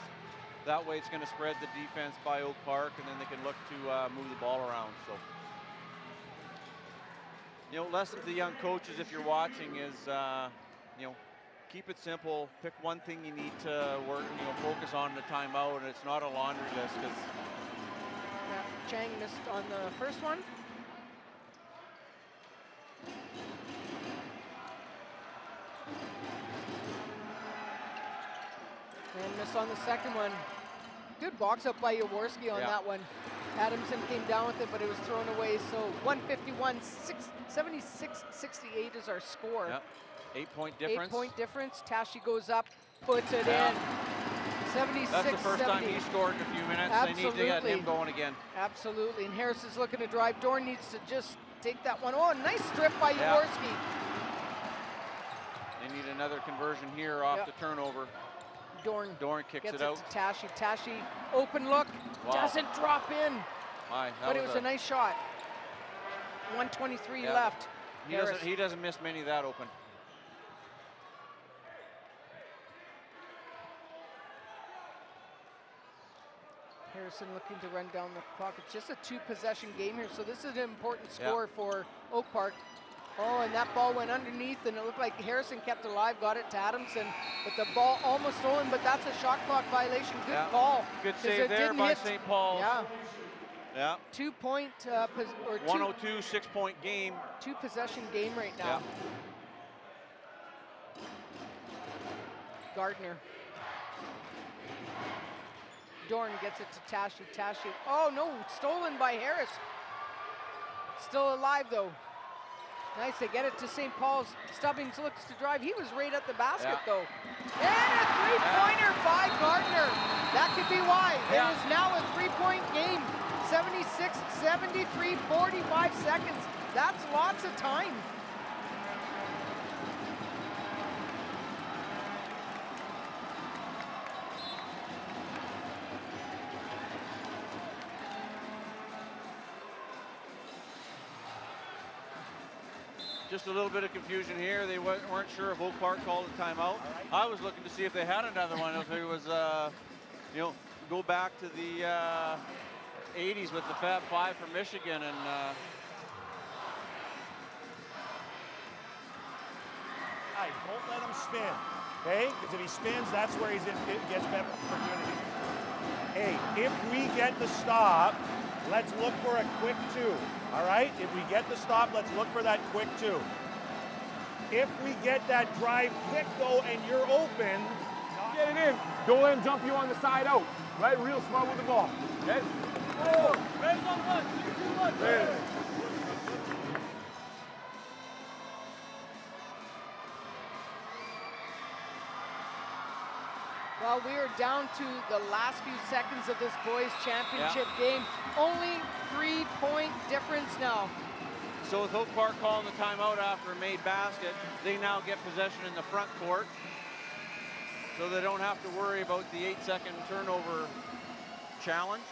That way it's going to spread the defense by Oak Park, and then they can look to uh, move the ball around. So, you know, lesson to the young coaches if you're watching is, uh, you know, keep it simple. Pick one thing you need to work, you know, focus on the timeout, and it's not a laundry list because Yeah, Chang missed on the first one. And missed on the second one. Good box up by Jaworski on Yeah. that one. Adamson came down with it, but it was thrown away. So 151, 76 68 is our score. Yep. eight point difference. Eight point difference. Tashi goes up, puts it Yeah. in. 76 That's the first time he scored in a few minutes. They need to get him going again. Absolutely. And Harris is looking to drive. Dorn needs to just take that one. Oh, nice strip by Yeah. Jaworski. They need another conversion here off Yep. the turnover. Dorn Dorn kicks gets it out. to Tashi. Tashi, open look, Wow. doesn't drop in, My, but it was a, nice shot. 123 Yeah. left. He Harris. doesn't, he doesn't miss many of that open. Harrison looking to run down the clock. It's just a two possession game here, so this is an important Yeah. score for Oak Park. Oh, and that ball went underneath, and it looked like Harrison kept alive, got it to Adamson, but the ball almost stolen, but that's a shot clock violation. Good Yeah. call. Good 'cause save it there didn't by hit- St. Paul's. Yeah, Yeah. two point, uh, pos- or two, 102, six point game. two possession game right now. Yeah. Gardner. Dorn gets it to Tashi. Tashi. Oh no, stolen by Harris. Still alive though. Nice, they get it to St. Paul's. Stubbings looks to drive. He was right at the basket Yeah. though. And a three-pointer by Gardner. That could be why. Yeah. It is now a three-point game. 76, 73, 45 seconds. That's lots of time. Just a little bit of confusion here. They weren't sure if Oak Park called a timeout. I was looking to see if they had another one, if it was, uh, you know, go back to the uh, 80s with the Fab Five from Michigan and. Uh, don't let him spin. Okay? Because if he spins, that's where it gets better opportunities. Hey, if we get the stop, let's look for a quick two. All right? If we get the stop, let's look for that quick two. If we get that drive quick though, and you're open, Get it in. Don't let him jump you on the side out. Right? Real smart with the ball. Okay? Oh, are down to the last few seconds of this boys championship game. Only three-point difference now. so with Oak Park calling the timeout after a made basket, they now get possession in the front court. So they don't have to worry about the eight-second turnover challenge.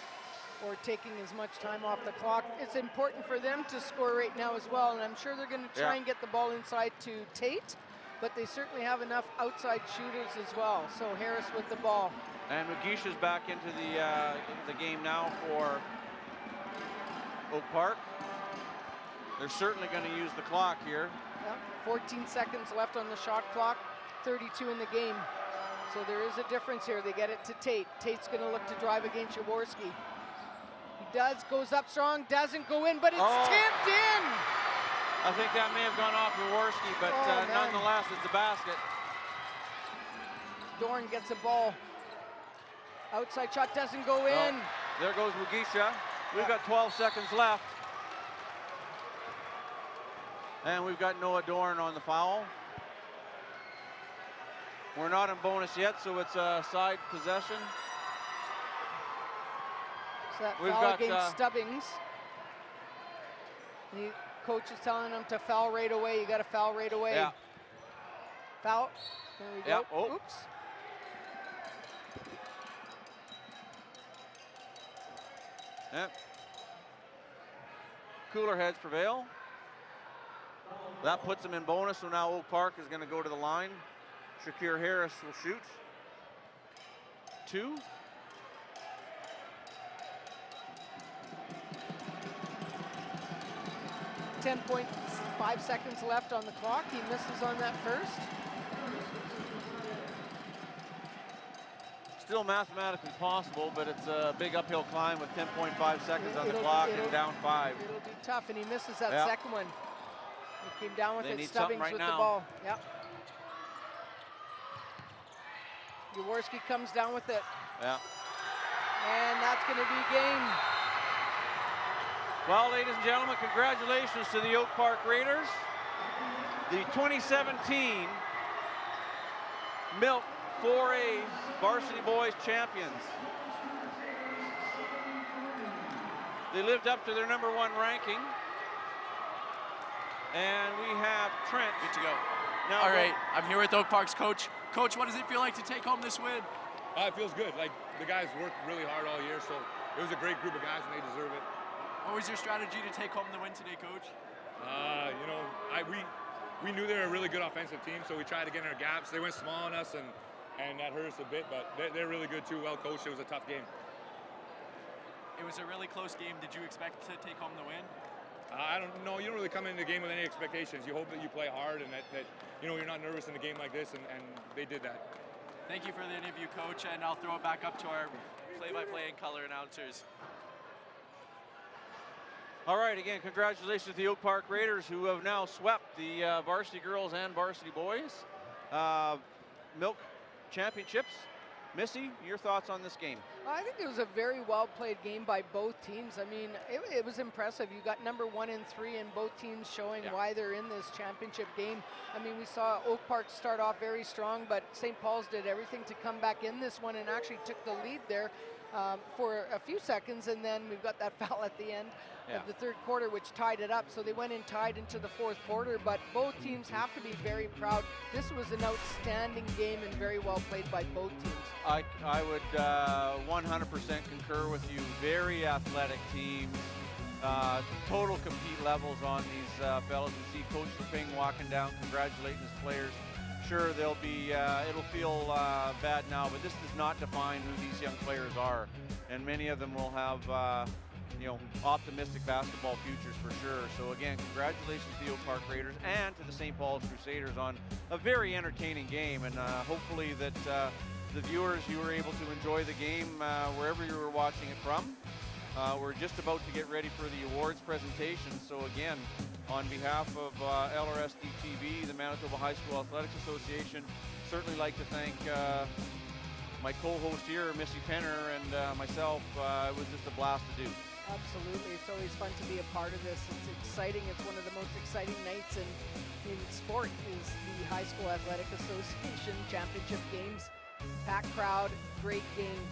or taking as much time off the clock. It's important for them to score right now as well, and I'm sure they're going to try Yeah. and get the ball inside to Tate, but they certainly have enough outside shooters as well. So Harris with the ball. And Mugisha back into the uh, the game now for Oak Park. They're certainly going to use the clock here. Yep, 14 seconds left on the shot clock, 32 in the game. So there is a difference here. They get it to Tate. Tate's going to look to drive against Jaworski. He does, goes up strong, doesn't go in, but it's Oh. tipped in. I think that may have gone off Jaworski, but Oh, uh, nonetheless, it's a basket. Dorn gets a ball. Outside shot doesn't go Oh, in. there goes Mugisha. We've got 12 seconds left. And we've got Noah Dorn on the foul. We're not in bonus yet, so it's a side possession. So that We've foul got, against uh, Stubbings. The coach is telling him to foul right away. You got to foul right away. Yeah. Foul. There we Yeah, go. oh. Oops. Yep. Cooler heads prevail. That puts him in bonus, so now Oak Park is going to go to the line. Shakur Harris will shoot. Two. Ten point five seconds left on the clock. He misses on that first. Still mathematically possible, but it's a big uphill climb with 10.5 seconds on the It'll- clock it'll- and down five. It'll be tough, and he misses that Yeah. second one. He came down with They it. Stubbings right with now. the ball. Yep. Jaworski comes down with it, Yeah. and that's going to be game. Well, ladies and gentlemen, congratulations to the Oak Park Raiders. The 2017 Milk 4A Varsity Boys champions. They lived up to their number one ranking. And we have Trent. Good to go. Now All go- I'm here with Oak Park's coach. Coach, what does it feel like to take home this win? Uh, it feels good. Like the guys worked really hard all year, so it was a great group of guys, and they deserve it. What was your strategy to take home the win today, coach? Uh, you know, I we we knew they were a really good offensive team, so we tried to get in our gaps. They went small on us, and and that hurt us a bit, but they're, they're really good too. Well coached. It was a tough game. It was a really close game. Did you expect to take home the win? Uh, I don't know. You don't really come into the game with any expectations. You hope that you play hard and that, that you know you're not nervous in a game like this, and, and they did that. Thank you for the interview, coach, and I'll throw it back up to our play-by-play and color announcers. All right, again, congratulations to the Oak Park Raiders who have now swept the uh, varsity girls and varsity boys uh, MILK championships. Missy, your thoughts on this game? I think it was a very well played game by both teams. I mean, it, it was impressive. You got number one and three, and both teams showing Yeah. why they're in this championship game. I mean, we saw Oak Park start off very strong, but St. Paul's did everything to come back in this one and actually took the lead there um, for a few seconds, and then we've got that foul at the end Yeah. of the third quarter, which tied it up. So they went in tied into the fourth quarter, but both teams have to be very proud. This was an outstanding game and very well played by both teams. I, I would uh, 100% concur with you. Very athletic teams. Uh, total compete levels on these uh, fellas. We see Coach Leping walking down, congratulating his players. Sure, they'll be. Uh, it'll feel uh, bad now, but this does not define who these young players are, and many of them will have. Uh, you know, optimistic basketball futures for sure. So again, congratulations to the Oak Park Raiders and to the St. Paul's Crusaders on a very entertaining game, and uh, hopefully that uh, the viewers you were able to enjoy the game uh, wherever you were watching it from. Uh, we're just about to get ready for the awards presentation. So again, on behalf of uh, LRSD TV, the Manitoba High School Athletics Association, certainly like to thank uh, my co-host here, Missy Penner, and uh, myself. Uh, it was just a blast to do. Absolutely. It's always fun to be a part of this. It's exciting. It's one of the most exciting nights in, in sport is the High School Athletic Association Championship games. Packed crowd, great game.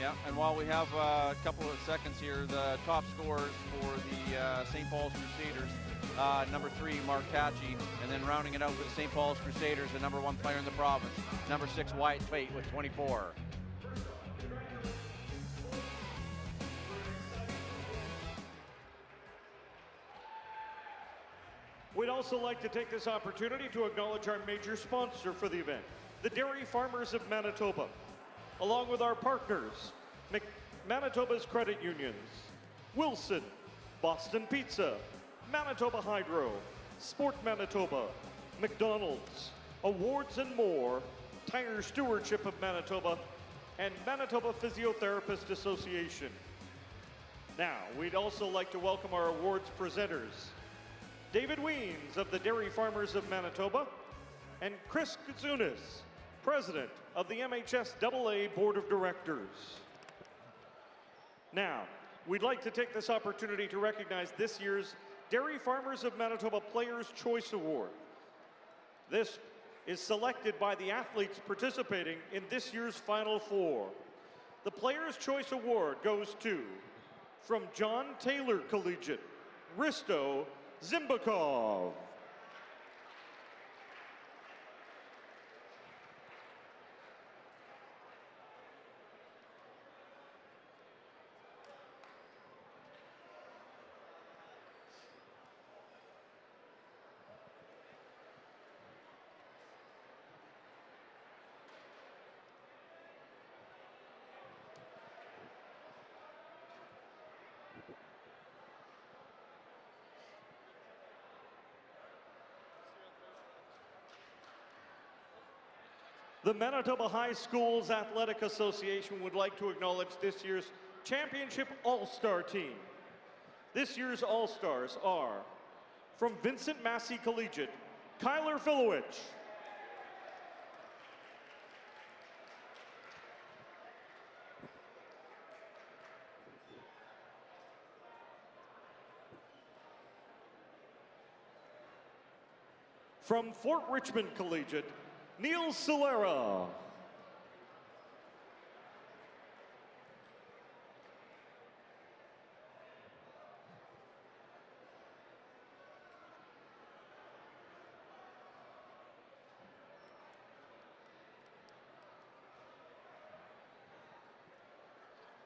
Yeah, and while we have uh, a couple of seconds here, the top scorers for the uh, St. Paul's Crusaders, uh, number three, Mark Tachi, and then rounding it out for the St. Paul's Crusaders, the number one player in the province, number six, Wyatt Tate with 24. We'd also like to take this opportunity to acknowledge our major sponsor for the event, the Dairy Farmers of Manitoba, along with our partners, Mc- Manitoba's credit unions, Wilson, Boston Pizza, Manitoba Hydro, Sport Manitoba, McDonald's, Awards and More, Tire Stewardship of Manitoba, and Manitoba Physiotherapist Association. Now, we'd also like to welcome our awards presenters. David Wiens of the Dairy Farmers of Manitoba, and Chris Kazunas, President of the MHSAA Board of Directors. Now, we'd like to take this opportunity to recognize this year's Dairy Farmers of Manitoba Players' Choice Award. This is selected by the athletes participating in this year's Final Four. The Players' Choice Award goes to, from John Taylor Collegiate, Risto Zimbakov. The Manitoba High Schools Athletic Association would like to acknowledge this year's championship all-star team. This year's all-stars are from Vincent Massey Collegiate, Kyler Filowich. From Fort Richmond Collegiate, Neil Solera.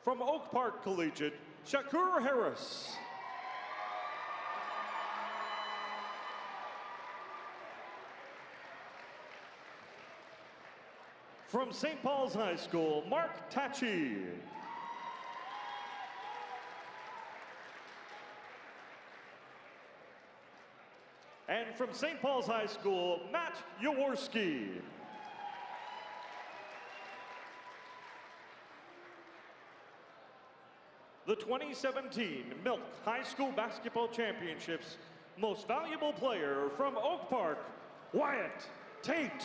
From Oak Park Collegiate, Shakur Harris. From St. Paul's High School, Mark Tachi. And from St. Paul's High School, Matt Jaworski. The 2017 MILK High School Basketball Championships Most Valuable Player from Oak Park, Wyatt Tate.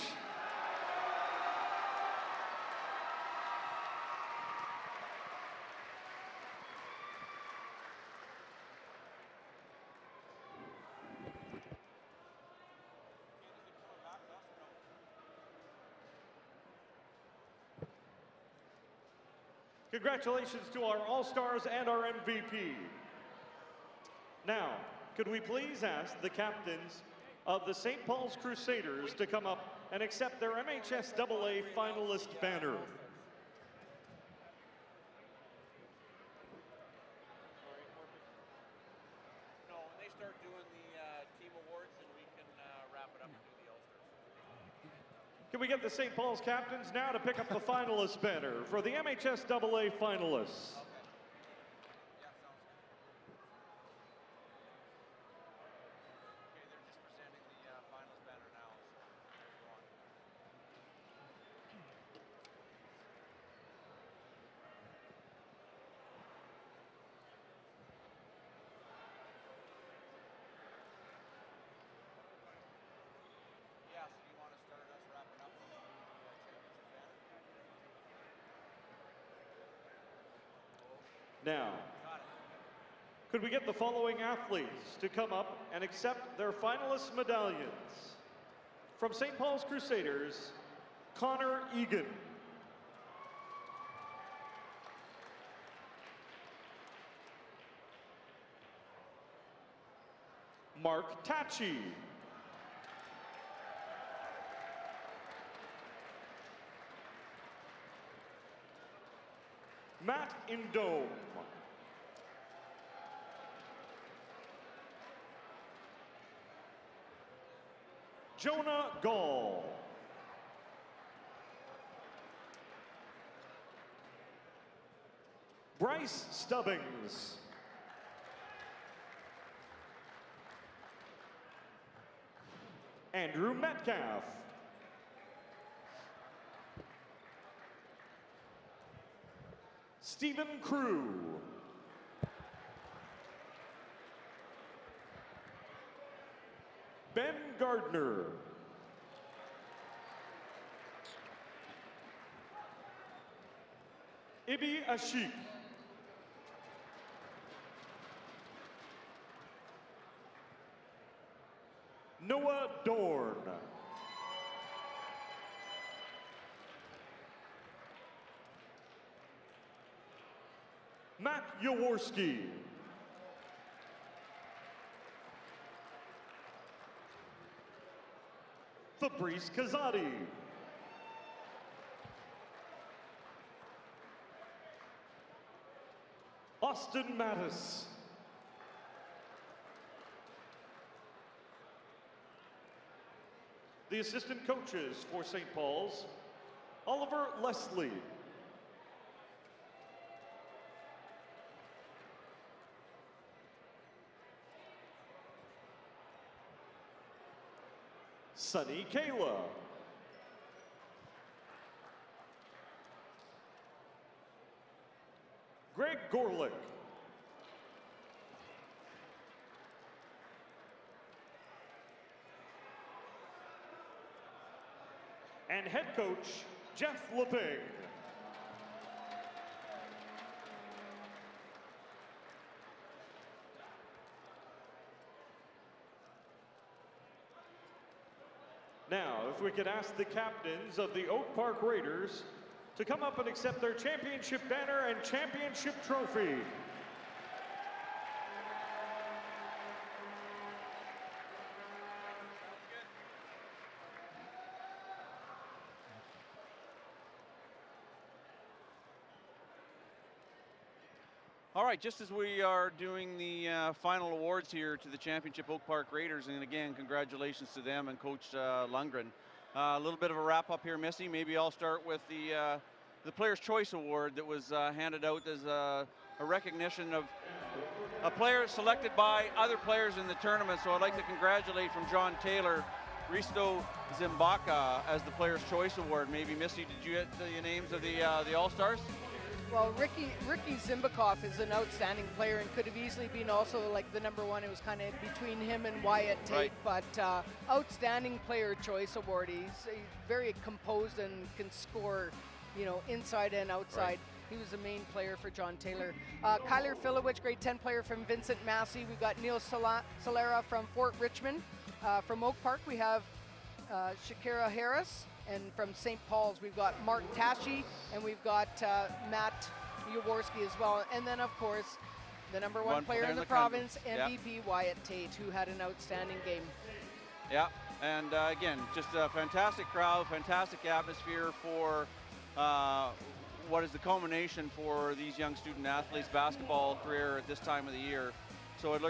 Congratulations to our All-Stars and our MVP. Now, could we please ask the captains of the St. Paul's Crusaders to come up and accept their MHSAA finalist banner? No, when they start doing the uh, team awards, then we can uh, wrap it up and do the All-Stars. Can we get the St. Paul's captains now to pick up the finalist banner for the MHSAA finalists? Yeah, so you want to start us wrapping up the uh, championship banner? Now, could we get the following athletes to come up and accept their finalist medallions? From St. Paul's Crusaders, Connor Egan. Mark Tachi. Matt Indome. Jonah Gall. Bryce Stubbings. Andrew Metcalf. Stephen Crew. Ben Gardner. Ibi Ashik. Noah Dorn. Matt Jaworski. Fabrice Kazadi. Austin Mattis. The assistant coaches for St. Paul's, Oliver Leslie. Sunny Kayla. Greg Gorlick. And head coach, Jeff Leping. Now, if we could ask the captains of the Oak Park Raiders to come up and accept their championship banner and championship trophy. Right, just as we are doing the uh, final awards here to the championship Oak Park Raiders, and again, congratulations to them and Coach uh, Lundgren. Uh, a little bit of a wrap up here, Missy. Maybe I'll start with the uh, the Players' Choice Award that was uh, handed out as a, a recognition of a player selected by other players in the tournament. So I'd like to congratulate from John Taylor, Risto Zimbaka as the Players' Choice Award. Maybe Missy, did you get the names of the uh, the All Stars? Well, Ricky Ricky Zimbakov is an outstanding player and could have easily been also like the number one. It was kind of between him and Wyatt Tate, Right. but uh, outstanding player choice award. He's, he's very composed and can score, you know, inside and outside. He was the main player for John Taylor. Uh, Kyler Filowich, grade 10 player from Vincent Massey. We've got Neil Sala- Solera from Fort Richmond. Uh, from Oak Park, we have uh, Shakur Harris. And from St. Paul's, we've got Mark Tashi and we've got uh, Matt Jaworski as well. And then, of course, the number one, One player in the, country. province, Yeah. MVP Wyatt Tate, who had an outstanding game. Yeah, and uh, again, just a fantastic crowd, fantastic atmosphere for uh, what is the culmination for these young student athletes' basketball career at this time of the year. So I'd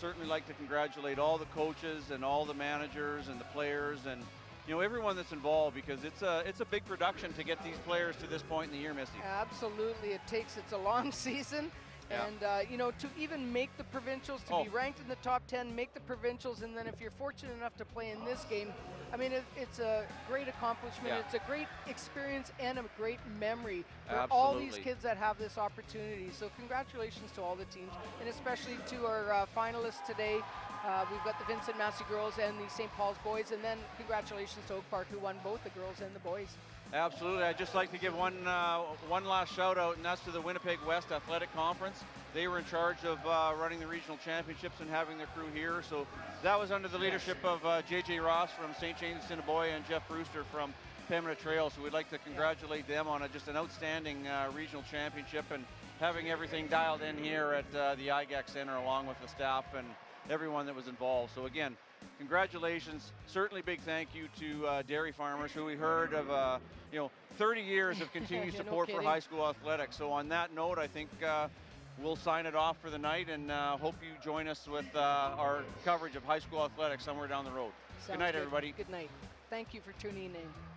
certainly like to congratulate all the coaches and all the managers and the players and you know everyone that's involved because it's a it's a big production to get these players to this point in the year, Missy. Absolutely, it takes it's a long season, Yeah. and uh, you know to even make the provincials, to be Oh. ranked in the top 10, make the provincials, and then if you're fortunate enough to play in this game, I mean it, it's a great accomplishment. Yeah. It's a great experience and a great memory for all these kids that have this opportunity. So congratulations to all the teams, and especially to our uh, finalists today. Uh, we've got the Vincent Massey girls and the St. Paul's boys, and then congratulations to Oak Park who won both the girls and the boys. Absolutely. I'd just like to give one uh, one last shout out, and that's to the Winnipeg West Athletic Conference. They were in charge of uh, running the regional championships and having their crew here. So that was under the leadership of uh, JJ Ross from St. James Assiniboia and Jeff Brewster from Pembina Trail. So we'd like to congratulate them on a, just an outstanding uh, regional championship and having everything dialed in here at uh, the IGAC Center along with the staff and everyone that was involved. So again, congratulations. Certainly big thank you to uh, dairy farmers who we heard of, uh, you know, 30 years of continued Yeah, no support for high school athletics. So on that note, I think uh, we'll sign it off for the night and uh, hope you join us with uh, our coverage of high school athletics somewhere down the road. Sounds good night, good. everybody. Good night. Thank you for tuning in.